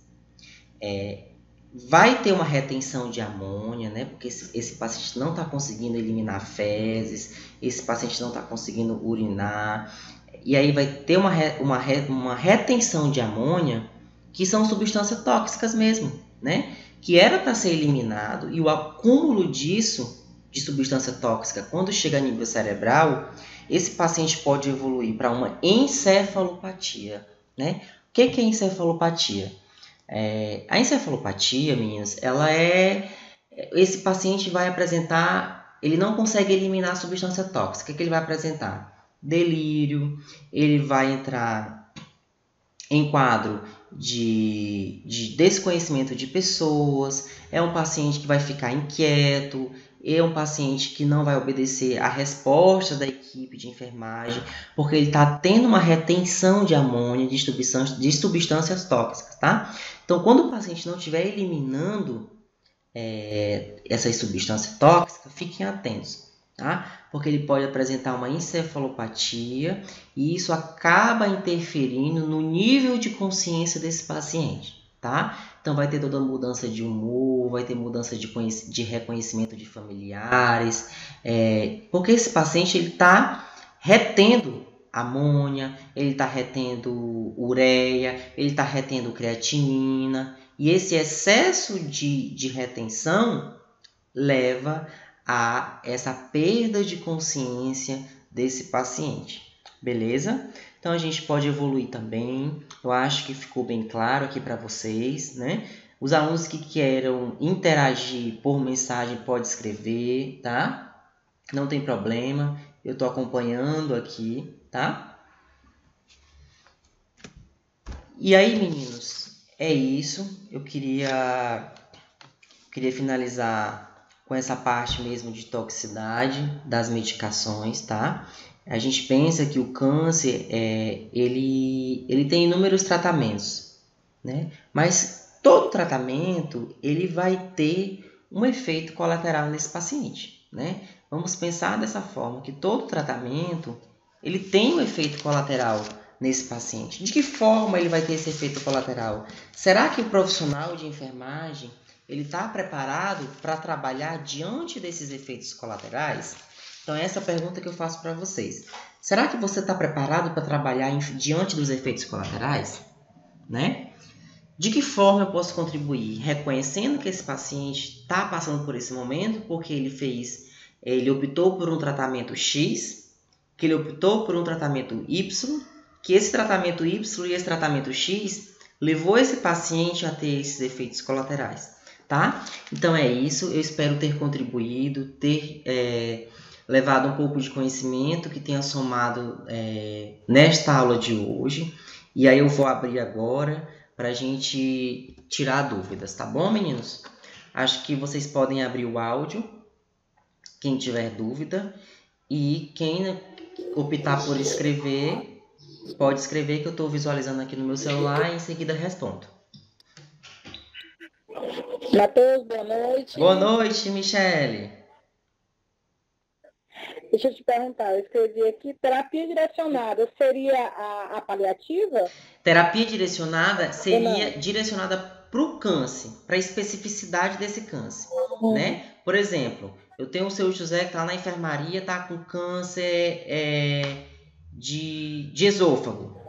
É, vai ter uma retenção de amônia, né? Porque esse, esse paciente não está conseguindo eliminar fezes, esse paciente não está conseguindo urinar, e aí vai ter uma, uma, uma retenção de amônia, que são substâncias tóxicas mesmo, né? Que era para ser eliminado, e o acúmulo disso, de substância tóxica, quando chega a nível cerebral, esse paciente pode evoluir para uma encefalopatia. Né? O que, que é encefalopatia? É, a encefalopatia, meninas, ela é. Esse paciente vai apresentar. Ele não consegue eliminar a substância tóxica. O que ele vai apresentar? Delírio, ele vai entrar em quadro de, de desconhecimento de pessoas, é um paciente que vai ficar inquieto, é um paciente que não vai obedecer a resposta da equipe de enfermagem, porque ele está tendo uma retenção de amônia, de substâncias, de substâncias tóxicas, tá? Então, quando o paciente não estiver eliminando é, essas substâncias tóxicas, fiquem atentos, tá? Porque ele pode apresentar uma encefalopatia e isso acaba interferindo no nível de consciência desse paciente, tá? Então vai ter toda mudança de humor, vai ter mudança de, de reconhecimento de familiares, é, porque esse paciente ele está retendo amônia, ele está retendo ureia, ele está retendo creatinina, e esse excesso de, de retenção leva a essa perda de consciência desse paciente. Beleza? Então a gente pode evoluir também. Eu acho que ficou bem claro aqui para vocês, né? Os alunos que queiram interagir por mensagem pode escrever, tá? Não tem problema. Eu estou acompanhando aqui, tá? E aí, meninos, é isso. Eu queria queria finalizar com essa parte mesmo de toxicidade das medicações, tá? A gente pensa que o câncer é, ele, ele tem inúmeros tratamentos, né? Mas todo tratamento ele vai ter um efeito colateral nesse paciente, né? Vamos pensar dessa forma que todo tratamento ele tem um efeito colateral nesse paciente. De que forma ele vai ter esse efeito colateral? Será que o profissional de enfermagem ele está preparado para trabalhar diante desses efeitos colaterais? Então, essa é a pergunta que eu faço para vocês. Será que você está preparado para trabalhar diante dos efeitos colaterais? Né? De que forma eu posso contribuir? Reconhecendo que esse paciente está passando por esse momento, porque ele fez, ele optou por um tratamento X, que ele optou por um tratamento Y, que esse tratamento Y e esse tratamento X levou esse paciente a ter esses efeitos colaterais, tá? Então é isso. Eu espero ter contribuído, ter é, levado um pouco de conhecimento que tenha somado é, nesta aula de hoje. E aí eu vou abrir agora para a gente tirar dúvidas, tá bom, meninos? Acho que vocês podem abrir o áudio, quem tiver dúvida, e quem optar por escrever, pode escrever que eu estou visualizando aqui no meu celular e em seguida respondo. Matheus, boa noite. Boa noite, Michele. Deixa eu te perguntar, eu escrevi aqui, terapia direcionada seria a, a paliativa? Terapia direcionada seria direcionada para o câncer, para a especificidade desse câncer, uhum. né? Por exemplo, eu tenho o seu José que está na enfermaria, está com câncer é, de, de esôfago.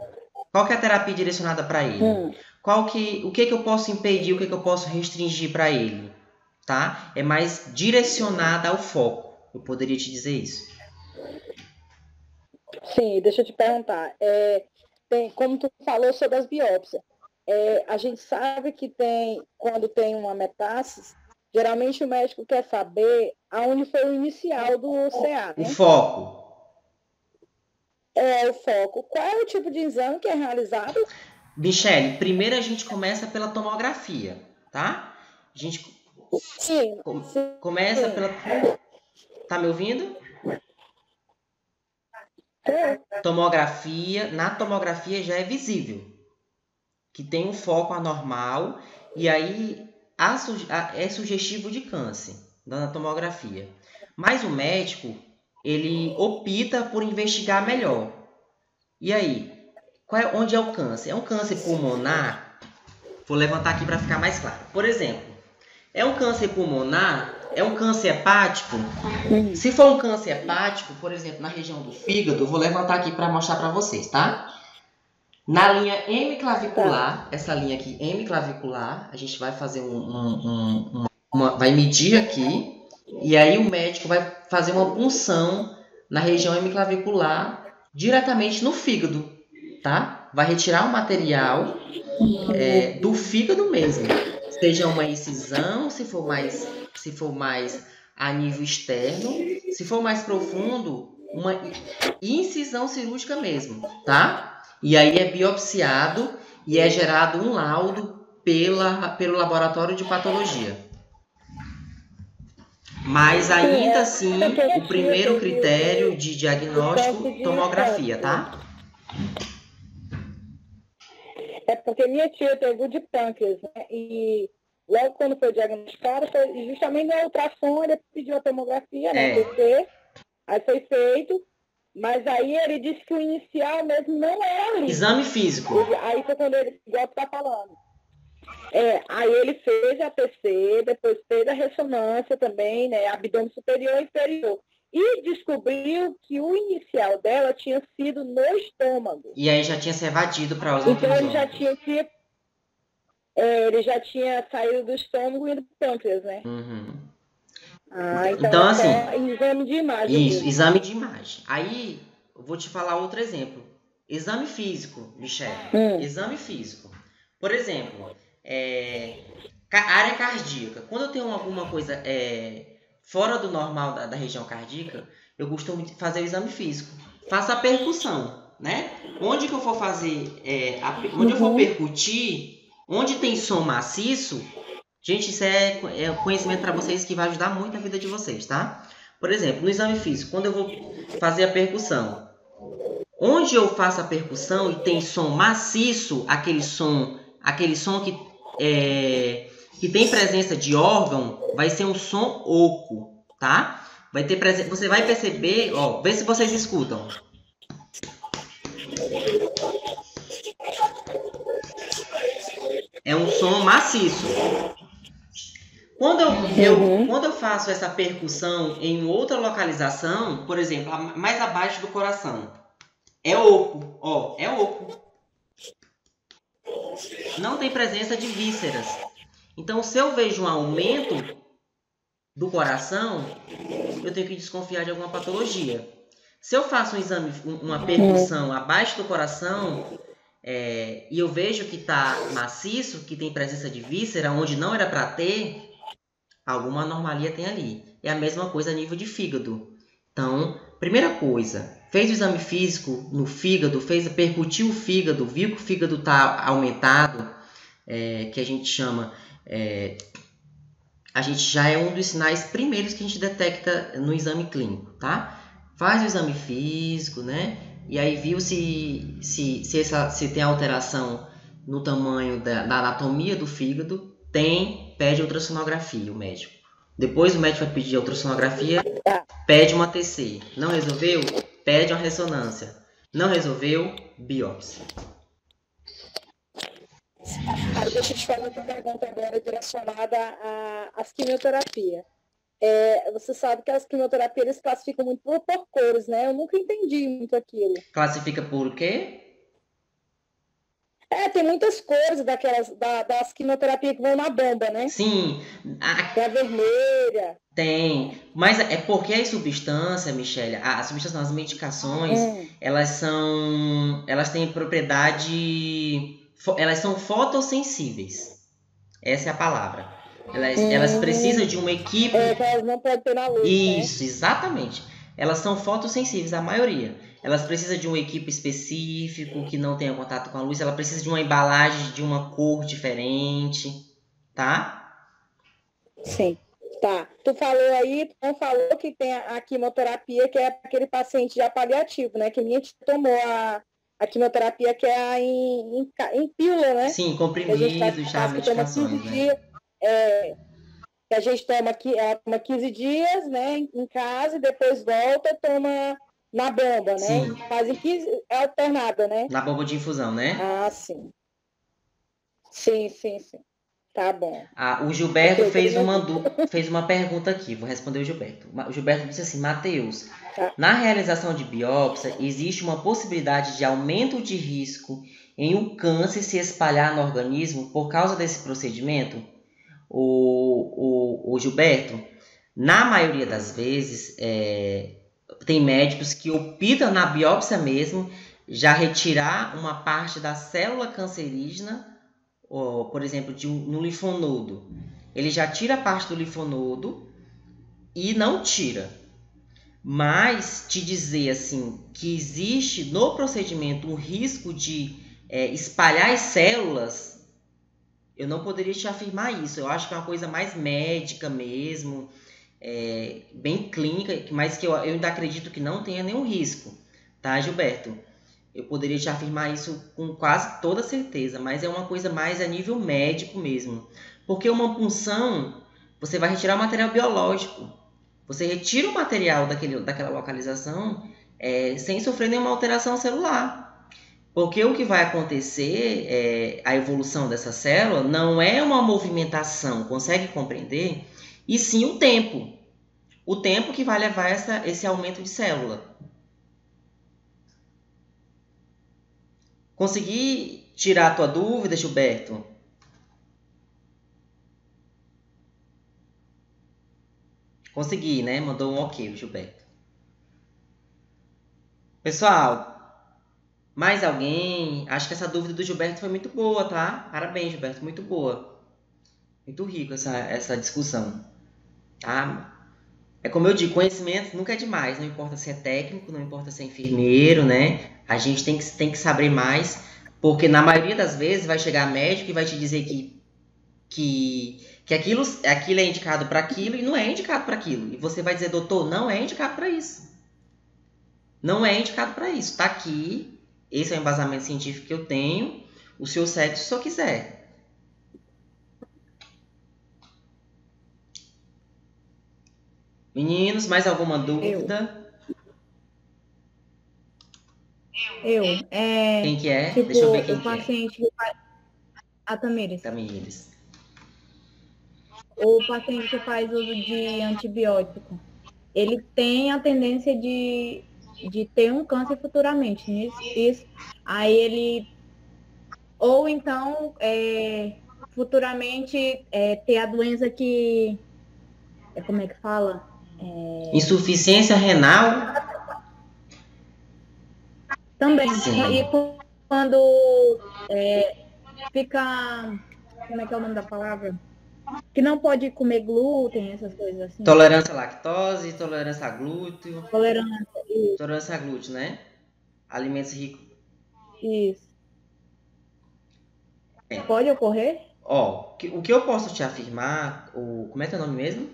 Qual que é a terapia direcionada para ele? Hum. Qual que, o que, que eu posso impedir, o que, que eu posso restringir para ele? Tá? É mais direcionada ao foco. Eu poderia te dizer isso. Sim, deixa eu te perguntar. É, tem, como tu falou sobre as biópsias, é, a gente sabe que tem, quando tem uma metástase, geralmente o médico quer saber aonde foi o inicial do CA. Né? O foco. é o foco, qual é o tipo de exame que é realizado? Michele, primeiro a gente começa pela tomografia, tá? A gente sim, sim, começa pela. Tá me ouvindo? É. Tomografia, na tomografia já é visível que tem um foco anormal e aí é sugestivo de câncer na tomografia. Mas o médico ele opta por investigar melhor. E aí, é, onde é o câncer? É um câncer pulmonar? Vou levantar aqui para ficar mais claro. Por exemplo, é um câncer pulmonar? É um câncer hepático? Se for um câncer hepático, por exemplo, na região do fígado, vou levantar aqui para mostrar para vocês, tá? Na linha M clavicular, essa linha aqui, M clavicular, a gente vai fazer um, um, um uma, vai medir aqui, e aí o médico vai fazer uma punção na região M clavicular diretamente no fígado, tá? Vai retirar o material é, do fígado mesmo, seja uma incisão, se for mais, se for mais a nível externo, se for mais profundo, uma incisão cirúrgica mesmo, tá? E aí é biopsiado e é gerado um laudo pela, pelo laboratório de patologia. Mas ainda assim, o primeiro critério de diagnóstico, tomografia, tá? É porque minha tia teve o de pâncreas, né? E logo quando foi diagnosticada, foi justamente no ultrassom, ele pediu a tomografia, né? É. Aí foi feito, mas aí ele disse que o inicial mesmo não era ali. Exame físico. Aí foi quando ele, igual tá falando. É, aí ele fez a PC, depois fez a ressonância também, né? Abdômen superior e inferior. E descobriu que o inicial dela tinha sido no estômago. E aí já tinha se evadido para os Então ele já tinha que. É, ele já tinha saído do estômago e indo para o pâncreas, né? Uhum. Ah, então, Então, assim, é exame de imagem. Isso, mesmo. exame de imagem. Aí, eu vou te falar outro exemplo. Exame físico, Michelle. Hum. Exame físico. Por exemplo, é, área cardíaca. Quando eu tenho alguma coisa é, fora do normal da, da região cardíaca, eu costumo fazer o exame físico. Faça a percussão, né? Onde que eu for fazer, é, a- onde eu for Uhum. percutir, onde tem som maciço, gente, isso é, é conhecimento para vocês que vai ajudar muito a vida de vocês, tá? Por exemplo, no exame físico, quando eu vou fazer a percussão, onde eu faço a percussão e tem som maciço, aquele som, aquele som que é, que tem presença de órgão, vai ser um som oco, tá? Vai ter presen- você vai perceber, ó, vê se vocês escutam. É um som maciço. Quando eu, eu- Uhum. quando eu faço essa percussão em outra localização, por exemplo, mais abaixo do coração, é oco, ó, é oco. Não tem presença de vísceras. Então, se eu vejo um aumento do coração, eu tenho que desconfiar de alguma patologia. Se eu faço um exame, um- uma percussão abaixo do coração, é, e eu vejo que está maciço, que tem presença de víscera, onde não era para ter, alguma anomalia tem ali. É a mesma coisa a nível de fígado. Então, primeira coisa, fez o exame físico no fígado, fez percutiu o fígado, viu que o fígado está aumentado, é, que a gente chama, é, a gente já é um dos sinais primeiros que a gente detecta no exame clínico, tá? Faz o exame físico, né? E aí viu se, se, se, essa, se tem alteração no tamanho da, da anatomia do fígado, tem, pede ultrassonografia o médico. Depois o médico vai pedir a ultrassonografia, pede uma TC. Não resolveu? Pede uma ressonância. Não resolveu? Biópsia. Aí deixa eu te fazer uma pergunta agora direcionada à- às quimioterapias. É, você sabe que as quimioterapias eles classificam muito por, por cores, né? Eu nunca entendi muito aquilo. Classifica por quê? É, tem muitas cores daquelas, da- das quimioterapias que vão na bomba, né? Sim, a- Tem a vermelha. tem. Mas é porque as substâncias, Michelle, as substâncias, as medicações, Hum, elas são. Elas têm propriedade. Elas são fotossensíveis. Essa é a palavra. Elas, Hum. elas precisam de uma equipe é, elas não podem ter na luz, né? Isso, exatamente. Elas são fotossensíveis, a maioria. Elas precisam de um equipe específico que não tenha contato com a luz. Ela precisa de uma embalagem de uma cor diferente, tá? Sim. Tá. Tu falou aí, tu falou que tem a, quimioterapia, que é aquele paciente já paliativo, né? Que minha tomou a, a quimioterapia que é em, em, em pílula, né? Sim, comprimido, já medicações, né? Dias, é, que a gente toma, aqui, ela toma 15 dias, né, em casa, e depois volta, toma na bomba, né? Sim. Fazem 15, é alternada, né? Na bomba de infusão, né? Ah, sim. Sim, sim, sim. Tá bom. Ah, o Gilberto fez uma, fez uma pergunta aqui, vou responder o Gilberto. O Gilberto disse assim, Mateus, tá. na realização de biópsia, existe uma possibilidade de aumento de risco em o câncer se espalhar no organismo por causa desse procedimento? O, o, o Gilberto, na maioria das vezes, é, tem médicos que optam na biópsia mesmo já retirar uma parte da célula cancerígena por exemplo, de um, no linfonodo, ele já tira parte do linfonodo e não tira. Mas te dizer assim que existe no procedimento um risco de é, espalhar as células, eu não poderia te afirmar isso. Eu acho que é uma coisa mais médica mesmo, é, bem clínica, mas que eu, eu ainda acredito que não tenha nenhum risco, tá, Gilberto? Eu poderia te afirmar isso com quase toda certeza, mas é uma coisa mais a nível médico mesmo. Porque uma punção, você vai retirar o material biológico. Você retira o material daquele, daquela localização é, sem sofrer nenhuma alteração celular. Porque o que vai acontecer, é, a evolução dessa célula, não é uma movimentação, consegue compreender? E sim o tempo. O tempo que vai levar essa, esse aumento de célula. Consegui tirar a tua dúvida, Gilberto? Consegui, né? Mandou um ok, Gilberto. Pessoal, mais alguém? Acho que essa dúvida do Gilberto foi muito boa, tá? Parabéns, Gilberto, muito boa. Muito rico essa, essa discussão. Tá? É como eu digo, conhecimento nunca é demais, não importa se é técnico, não importa se é enfermeiro, né? A gente tem que, tem que saber mais, porque na maioria das vezes vai chegar médico e vai te dizer que, que, que aquilo, aquilo é indicado para aquilo e não é indicado para aquilo. E você vai dizer, doutor, não é indicado para isso. Não é indicado para isso. Tá aqui, esse é o embasamento científico que eu tenho. O senhor segue se o senhor quiser. Meninos, mais alguma dúvida? Eu. É, quem que é? Tipo, Deixa eu ver quem o que paciente é. Faz... A Tamires. Tamires. O paciente que faz uso de antibiótico, ele tem a tendência de, de ter um câncer futuramente. Isso, isso. Aí ele... Ou então, é, futuramente, é, ter a doença que... É, como é que fala? É... Insuficiência renal? Também. Sim. E quando é, fica. Como é que é o nome da palavra? Que não pode comer glúten, essas coisas assim. Tolerância à lactose, tolerância a glúten. Tolerância, isso. Tolerância a glúten, né? Alimentos ricos. Isso. É. Pode ocorrer? Ó, o que eu posso te afirmar, o, como é que é o nome mesmo?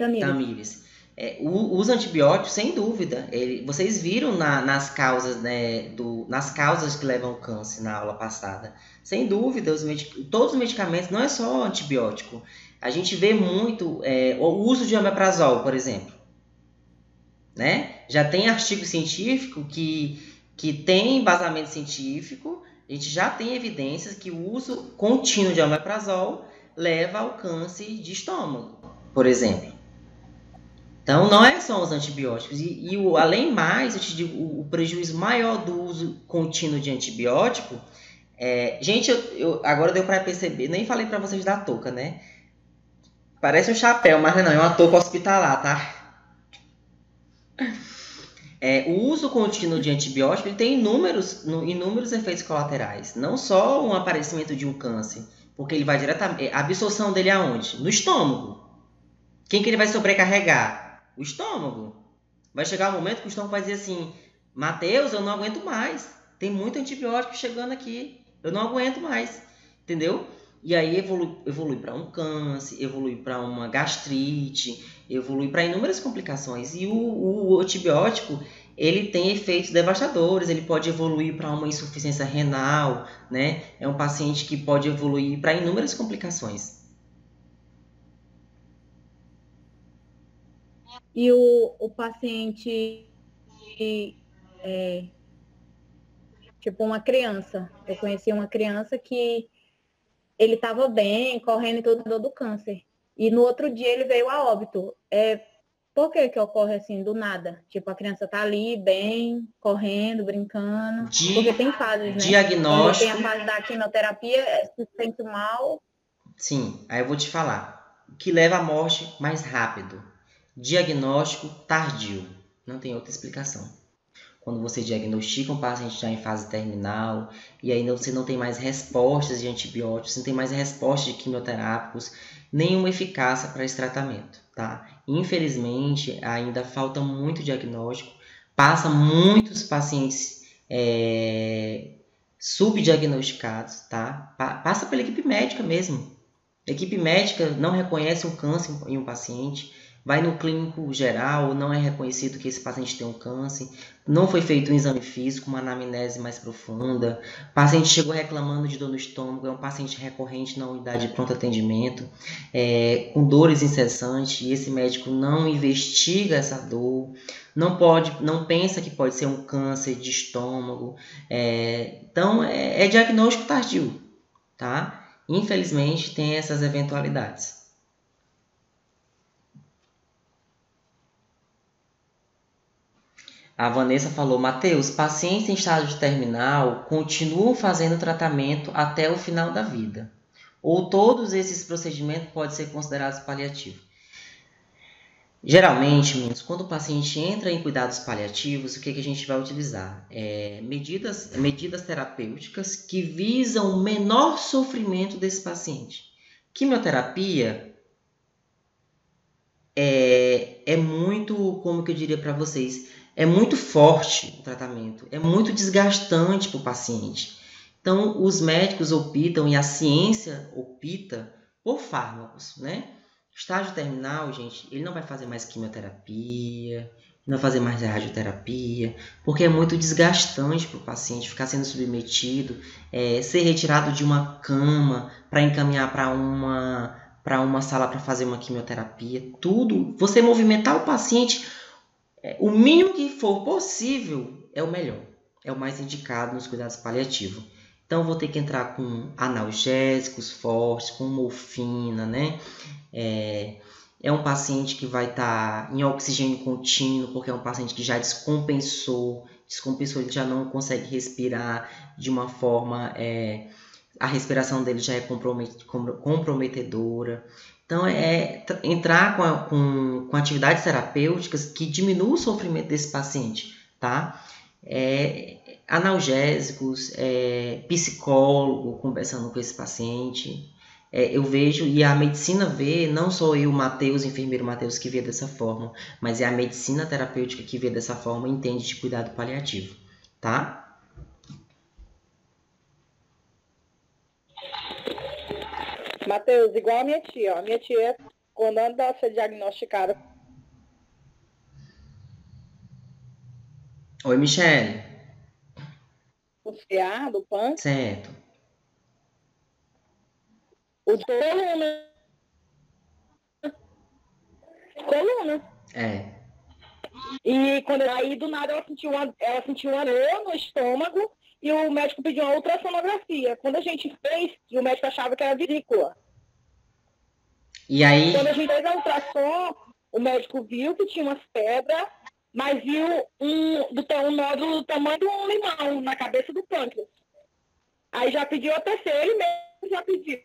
Tamires. Tamires. É, os antibióticos, sem dúvida, ele, vocês viram na, nas causas, né, do, nas causas que levam ao câncer na aula passada. Sem dúvida, os todos os medicamentos, não é só antibiótico. A gente vê muito é, o uso de omeprazol, por exemplo. Né? Já tem artigo científico que, que tem embasamento científico, a gente já tem evidências que o uso contínuo de omeprazol leva ao câncer de estômago, por exemplo. Então, não é só os antibióticos. E, e o, além mais, eu te digo, o, o, prejuízo maior do uso contínuo de antibiótico é, gente, eu, eu, agora deu para perceber, nem falei para vocês da touca, né? Parece um chapéu, mas não, é uma touca hospitalar, tá? É, o uso contínuo de antibiótico tem inúmeros, inúmeros efeitos colaterais. Não só um aparecimento de um câncer, porque ele vai diretamente. A absorção dele aonde? No estômago. Quem que ele vai sobrecarregar? O estômago. Vai chegar um momento que o estômago vai dizer assim: Mateus, eu não aguento mais. Tem muito antibiótico chegando aqui. Eu não aguento mais. Entendeu? E aí evolui, evolui para um câncer, evolui para uma gastrite, evolui para inúmeras complicações. E o, o, antibiótico ele tem efeitos devastadores, ele pode evoluir para uma insuficiência renal, né? É um paciente que pode evoluir para inúmeras complicações. E o, o paciente, é, tipo uma criança, eu conheci uma criança que ele estava bem, correndo e todo dor do câncer. E no outro dia ele veio a óbito. É, por que que ocorre assim, do nada? Tipo, a criança tá ali, bem, correndo, brincando. Di porque tem fases, né? Diagnóstico. Quando tem a fase da quimioterapia, se sente mal. Sim, aí eu vou te falar. O que leva à morte mais rápido? Diagnóstico tardio. Não tem outra explicação quando você diagnostica um paciente já em fase terminal e ainda você não tem mais respostas de antibióticos, não tem mais respostas de quimioterápicos, nenhuma eficácia para esse tratamento, tá? Infelizmente, ainda falta muito diagnóstico, passa muitos pacientes é, subdiagnosticados, tá? Passa pela equipe médica mesmo. A equipe médica não reconhece um câncer em um paciente, vai no clínico geral, não é reconhecido que esse paciente tem um câncer, não foi feito um exame físico, uma anamnese mais profunda, o paciente chegou reclamando de dor no estômago, é um paciente recorrente na unidade de pronto atendimento, é, com dores incessantes, e esse médico não investiga essa dor, não pode, não pensa que pode ser um câncer de estômago, é, então é, é diagnóstico tardio, tá? Infelizmente tem essas eventualidades. A Vanessa falou: Mateus, pacientes em estágio terminal continuam fazendo tratamento até o final da vida. Ou todos esses procedimentos podem ser considerados paliativos? Geralmente, meninos, quando o paciente entra em cuidados paliativos, o que, que a gente vai utilizar? É, medidas, medidas terapêuticas que visam o menor sofrimento desse paciente. Quimioterapia é, é muito, como que eu diria para vocês, é muito forte o tratamento, é muito desgastante para o paciente. Então, os médicos optam e a ciência opta por fármacos, né? Estágio terminal, gente, ele não vai fazer mais quimioterapia, não vai fazer mais radioterapia, porque é muito desgastante para o paciente ficar sendo submetido, é, ser retirado de uma cama para encaminhar para uma para uma sala para fazer uma quimioterapia, tudo. Você movimentar o paciente é, o mínimo que for possível é o melhor, é o mais indicado nos cuidados paliativos. Então, vou ter que entrar com analgésicos fortes, com morfina, né? É, é um paciente que vai estar tá em oxigênio contínuo, porque é um paciente que já descompensou, descompensou, ele já não consegue respirar de uma forma, é, a respiração dele já é comprometedora. Então, é entrar com, com, com atividades terapêuticas que diminuam o sofrimento desse paciente, tá? É, analgésicos, é, psicólogo conversando com esse paciente. É, eu vejo, e a medicina vê, não só eu, Matheus, enfermeiro Matheus, que vê dessa forma, mas é a medicina terapêutica que vê dessa forma e entende de cuidado paliativo, tá? Matheus, igual a minha tia, ó. A minha tia, quando anda a ser diagnosticada. Oi, Michele. O CA do PAN. Certo. O coluna. Coluna. É. E quando aí do nada ela sentiu uma, ela sentiu uma dor no estômago e o médico pediu uma ultrassonografia. Quando a gente fez, o médico achava que era vesícula. E aí? Quando a gente fez a ultrassom, o médico viu que tinha umas pedras, mas viu um, do, um nódulo do tamanho de um limão na cabeça do pâncreas. Aí já pediu a terceira, ele mesmo já pediu.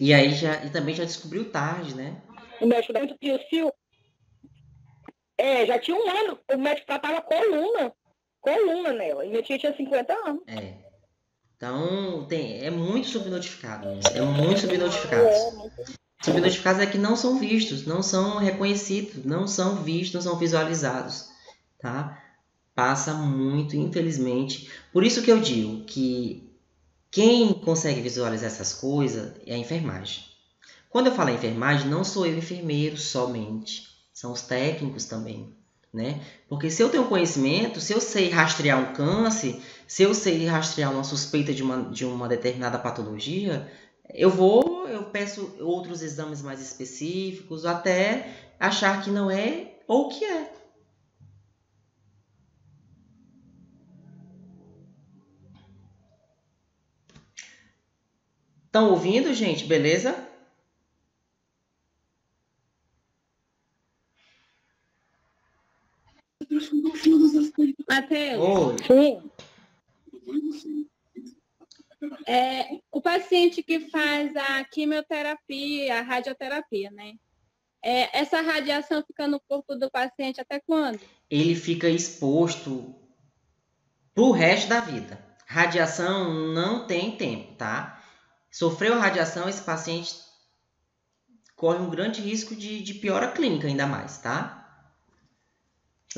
E aí já, e também já descobriu tarde, né? O médico da o É, já tinha um ano. O médico tratava coluna. Coluna nela. E minha tia tinha 50 anos. É. Então, tem, é muito subnotificado. É muito subnotificado. É, muito... subnotificados é que não são vistos, não são reconhecidos, não são vistos, não são visualizados, tá? Passa muito, infelizmente. Por isso que eu digo que quem consegue visualizar essas coisas é a enfermagem. Quando eu falo enfermagem, não sou eu enfermeiro somente, são os técnicos também, né? Porque se eu tenho conhecimento, se eu sei rastrear um câncer, se eu sei rastrear uma suspeita de uma, de uma determinada patologia, eu vou, eu peço outros exames mais específicos, até achar que não é ou que é. Estão ouvindo, gente? Beleza? Matheus. É, o paciente que faz a quimioterapia, a radioterapia, né? É, essa radiação fica no corpo do paciente até quando? Ele fica exposto pro resto da vida. Radiação não tem tempo, tá? Sofreu radiação, esse paciente corre um grande risco de, de piora clínica ainda mais, tá?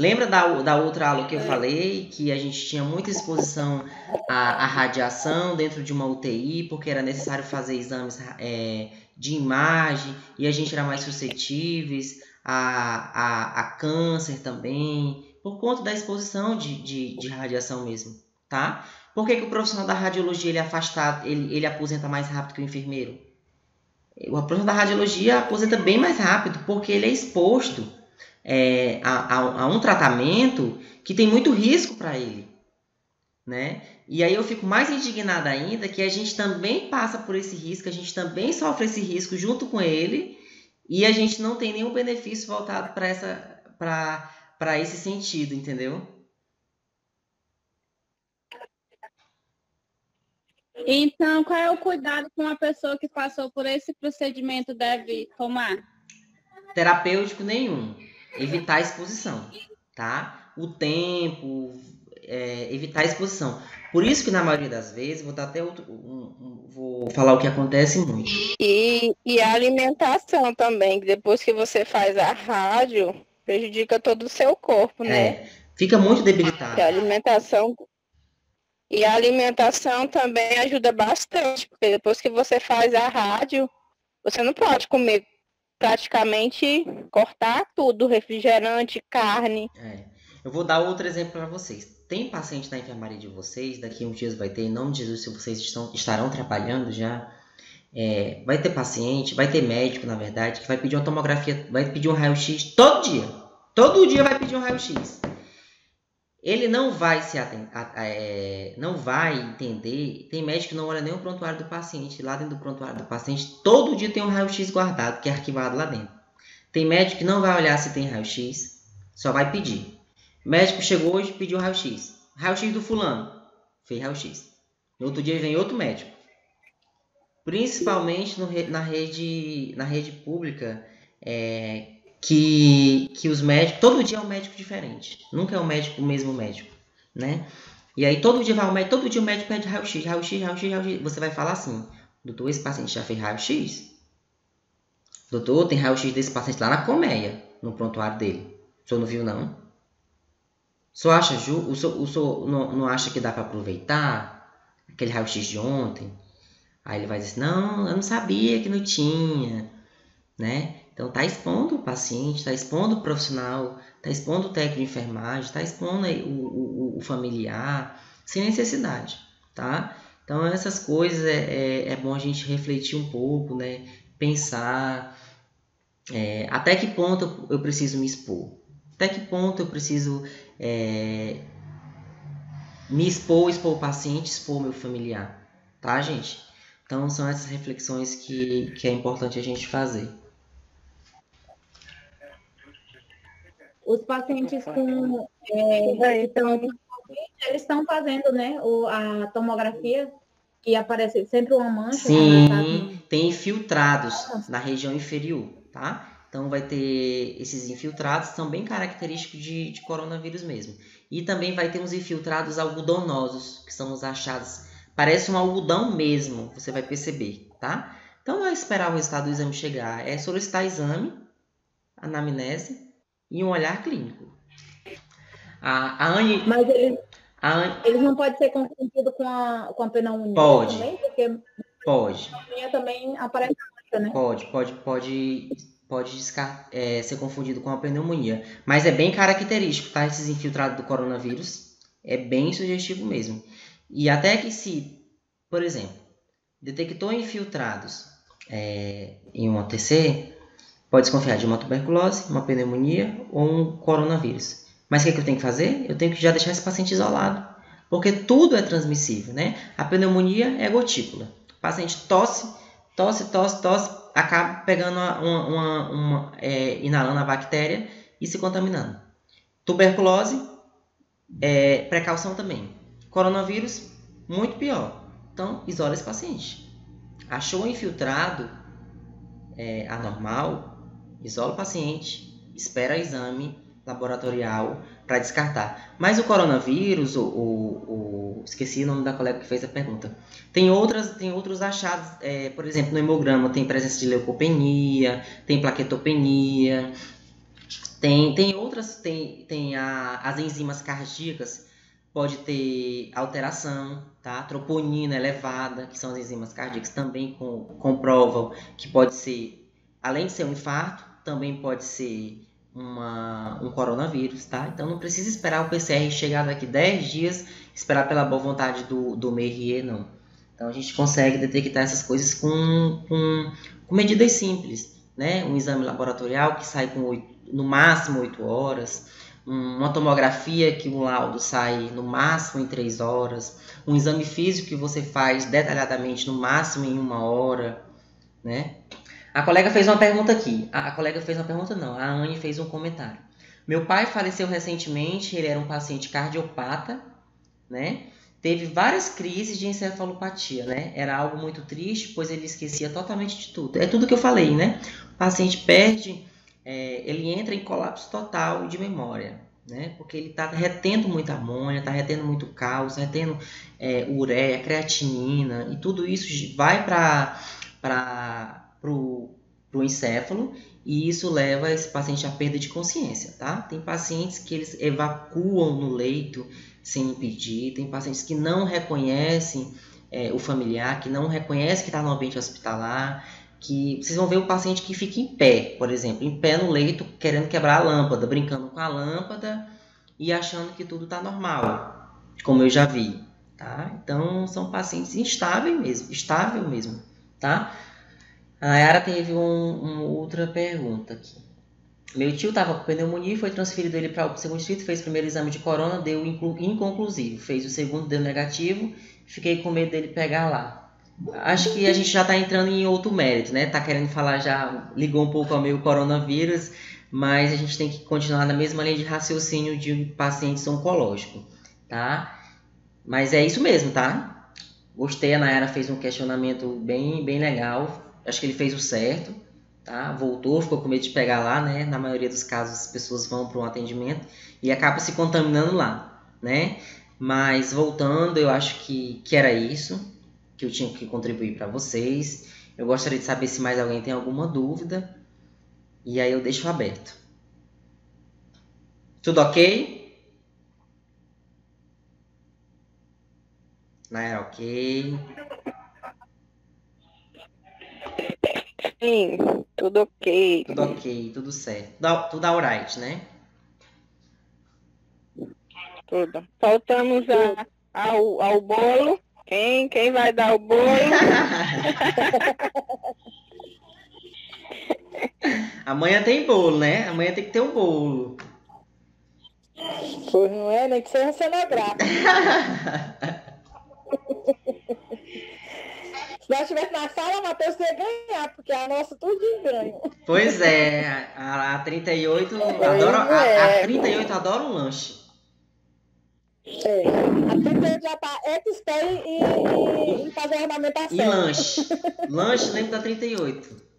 Lembra da, da outra aula que eu falei que a gente tinha muita exposição à, à radiação dentro de uma UTI, porque era necessário fazer exames é, de imagem e a gente era mais suscetíveis a, a, a câncer também, por conta da exposição de, de, de radiação mesmo, tá? Por que, que o profissional da radiologia ele é afastado, ele, ele aposenta mais rápido que o enfermeiro? O profissional da radiologia aposenta bem mais rápido, porque ele é exposto é, a, a, a, um tratamento que tem muito risco para ele. Né? E aí eu fico mais indignada ainda que a gente também passa por esse risco, a gente também sofre esse risco junto com ele e a gente não tem nenhum benefício voltado para essa para esse sentido, entendeu? Então, qual é o cuidado que uma pessoa que passou por esse procedimento deve tomar? Terapêutico nenhum evitar a exposição, tá? O tempo, é, evitar a exposição. Por isso que na maioria das vezes, vou dar até outro, um, um, vou falar o que acontece muito. E, e a alimentação também, depois que você faz a rádio, prejudica todo o seu corpo, né? É, fica muito debilitado. a alimentação e a alimentação também ajuda bastante, porque depois que você faz a rádio, você não pode comer praticamente cortar tudo, refrigerante, carne. É. Eu vou dar outro exemplo para vocês. Tem paciente na enfermaria de vocês, daqui uns dias vai ter, em nome de Jesus, se vocês estão, estarão trabalhando já. É, vai ter paciente, vai ter médico, na verdade, que vai pedir uma tomografia, vai pedir um raio-x todo dia. Todo dia vai pedir um raio-x ele não vai se é, não vai entender. Tem médico que não olha nem o prontuário do paciente. Lá dentro do prontuário do paciente, todo dia tem um raio-x guardado, que é arquivado lá dentro. Tem médico que não vai olhar se tem raio-x, só vai pedir. médico chegou hoje pediu raio-x. Raio-x do fulano, fez raio-x. No outro dia vem outro médico. Principalmente no, na, rede, na rede pública, é, que, que os médicos, todo dia é um médico diferente, nunca é o um médico o mesmo médico, né? E aí todo dia vai o médico, todo dia o médico pede raio-x, raio-x, raio-x, raio-x. Você vai falar assim, doutor, esse paciente já fez raio-x? Doutor, tem raio-x desse paciente lá na colmeia, no prontuário dele. O senhor não viu, não? O senhor acha, o senhor, o senhor não, não acha que dá para aproveitar aquele raio-x de ontem? Aí ele vai dizer, não, eu não sabia que não tinha, né? Então, está expondo o paciente, está expondo o profissional, está expondo o técnico de enfermagem, está expondo o, o, o, familiar, sem necessidade, tá? Então, essas coisas é, é, é, bom a gente refletir um pouco, né? Pensar é, até que ponto eu preciso me expor, até que ponto eu preciso é, me expor, expor o paciente, expor o meu familiar, tá, gente? Então, são essas reflexões que, que é importante a gente fazer. Os pacientes com é, então, eles estão fazendo né, o, a tomografia que aparece sempre uma mancha. Sim, né, tem infiltrados na região inferior, tá? Então vai ter esses infiltrados, são bem característicos de, de coronavírus mesmo. E também vai ter uns infiltrados algodonosos, que são os achados. Parece um algodão mesmo, você vai perceber, tá? Então não é esperar o resultado do exame chegar, é solicitar exame, anamnese e um olhar clínico. A, a Anne, Mas eles, a Anne, eles não podem ser confundidos com a, com a pneumonia Pode. também, porque pode, a pneumonia também aparece né? pode, pode, pode, pode descar- é, ser confundido com a pneumonia. Mas é bem característico, tá? Esses infiltrados do coronavírus. É bem sugestivo mesmo. E até que se, por exemplo, detectou infiltrados é, em um ATC, pode desconfiar de uma tuberculose, uma pneumonia ou um coronavírus. Mas o que, é que eu tenho que fazer? Eu tenho que já deixar esse paciente isolado. Porque tudo é transmissível, né? A pneumonia é gotícula. O paciente tosse, tosse, tosse, tosse, acaba pegando uma, uma- uma- uma, é, inalando a bactéria e se contaminando. Tuberculose, é, precaução também. Coronavírus, muito pior. Então, isola esse paciente. Achou infiltrado é, anormal, isola o paciente, espera exame laboratorial para descartar. Mas o coronavírus, o, o- o- esqueci o nome da colega que fez a pergunta. Tem outras, tem outros achados, é, por exemplo, no hemograma tem presença de leucopenia, tem plaquetopenia, tem, tem outras, tem, tem a- as enzimas cardíacas, pode ter alteração, tá? Troponina elevada, que são as enzimas cardíacas, também com- comprovam que pode ser, além de ser um infarto, também pode ser uma, um coronavírus, tá? Então não precisa esperar o PCR chegar daqui 10 dias, esperar pela boa vontade do, do Merrier, não. Então a gente consegue detectar essas coisas com, com, com medidas simples, né? Um exame laboratorial que sai com oito- no máximo 8 horas, um- uma tomografia que o laudo sai no máximo em 3 horas, um exame físico que você faz detalhadamente no máximo em uma hora, né? A colega fez uma pergunta aqui. A, colega fez uma pergunta, não. A Anne fez um comentário. Meu pai faleceu recentemente, ele era um paciente cardiopata, né? Teve várias crises de encefalopatia, né? Era algo muito triste, pois ele esquecia totalmente de tudo. É tudo que eu falei, né? O paciente perde, é, ele entra em colapso total de memória, né? Porque ele está retendo muita amônia, está retendo muito cálcio, retendo é, ureia, creatinina, e tudo isso vai para o encéfalo e isso leva esse paciente à perda de consciência, tá? Tem pacientes que eles evacuam no leito sem impedir, tem pacientes que não reconhecem é, o familiar, que não reconhece que está no ambiente hospitalar, que vocês vão ver o paciente que fica em pé, por exemplo, em pé no leito, querendo quebrar a lâmpada, brincando com a lâmpada e achando que tudo está normal, como eu já vi, tá? Então são pacientes instáveis mesmo, estável mesmo, tá? A Nayara teve um, uma outra pergunta aqui. Meu tio estava com pneumonia e foi transferido ele para o segundo distrito, fez o primeiro exame de corona, deu inconclusivo. Fez o segundo, deu negativo. Fiquei com medo dele pegar lá. Acho que a gente já está entrando em outro mérito, né? Tá querendo falar já, ligou um pouco ao meio coronavírus, mas a gente tem que continuar na mesma linha de raciocínio de pacientes oncológicos, tá? Mas é isso mesmo, tá? Gostei, a Nayara fez um questionamento bem, bem legal. Acho que ele fez o certo, tá? Voltou, ficou com medo de pegar lá, né? Na maioria dos casos as pessoas vão para um atendimento e acaba se contaminando lá, né? Mas voltando, eu acho que, que era isso que eu tinha que contribuir para vocês. Eu gostaria de saber se mais alguém tem alguma dúvida. E aí eu deixo aberto. Tudo ok? Nayara, ok? Sim, tudo ok. Tudo ok, tudo certo. Tudo, tudo alright, né? Tudo. Faltamos a, ao, ao bolo. Quem, quem vai dar o bolo? Amanhã tem bolo, né? Amanhã tem que ter um bolo. Pois não é, nem que seja cenográfico. Se nós estivéssemos na sala, Matheus ia ganhar, porque a nossa tudo ganho. Pois é, a, a 38 adora, a, a 38 adora um lanche. É. A Tita já tá expert em, em, em fazer ornamentação. E lanche. Lanche lembra da 38.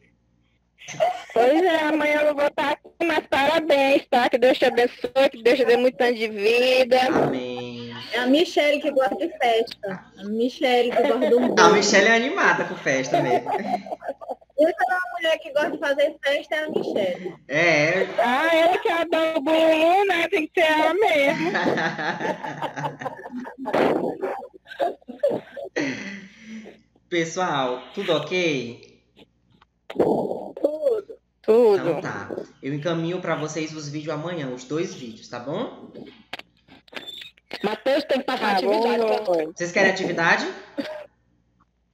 Pois é, amanhã eu vou estar aqui, mas parabéns, tá? Que Deus te abençoe, que Deus te dê muito ano de vida. Amém. É a Michelle que gosta de festa. A Michelle que gosta de um A bolo. Michelle é animada com festa mesmo. uma mulher que gosta de fazer festa é a Michelle. É. Ah, ela que é a do bolo, né? Tem que ser ela mesmo. Pessoal, tudo ok? Tudo. Tudo. Então tá. Eu encaminho para vocês os vídeos amanhã, os dois vídeos, tá bom? Matheus tem que passar Tá atividade. bom. pra nós. Vocês querem atividade?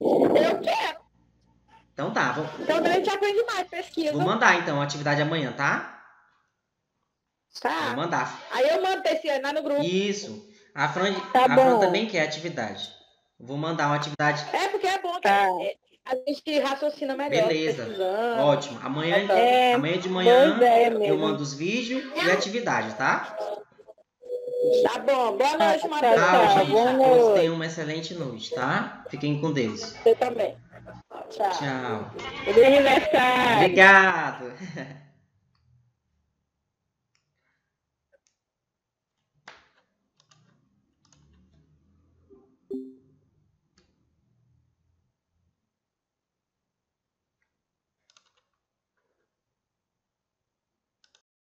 Eu quero. Então tá, vou, Então a gente aprende mais, pesquisa. vou mandar então a atividade amanhã, tá? Vou Tá. mandar. Aí eu mando esse lá no grupo. Isso. A Fran, Tá a Fran também quer atividade. Vou mandar uma atividade. É porque é bom que Tá. é, a gente raciocina melhor. Beleza. pesquisando. Ótimo. Amanhã, É, amanhã de manhã ideia eu mando os vídeos e a atividade, tá? Tá bom. Boa noite, Tá, Matheus. Tchau, tá, gente. boa Todos noite. tenham uma excelente noite, tá? Fiquem com Deus. Você também. Tchau. Tchau. Feliz aniversário. Obrigado.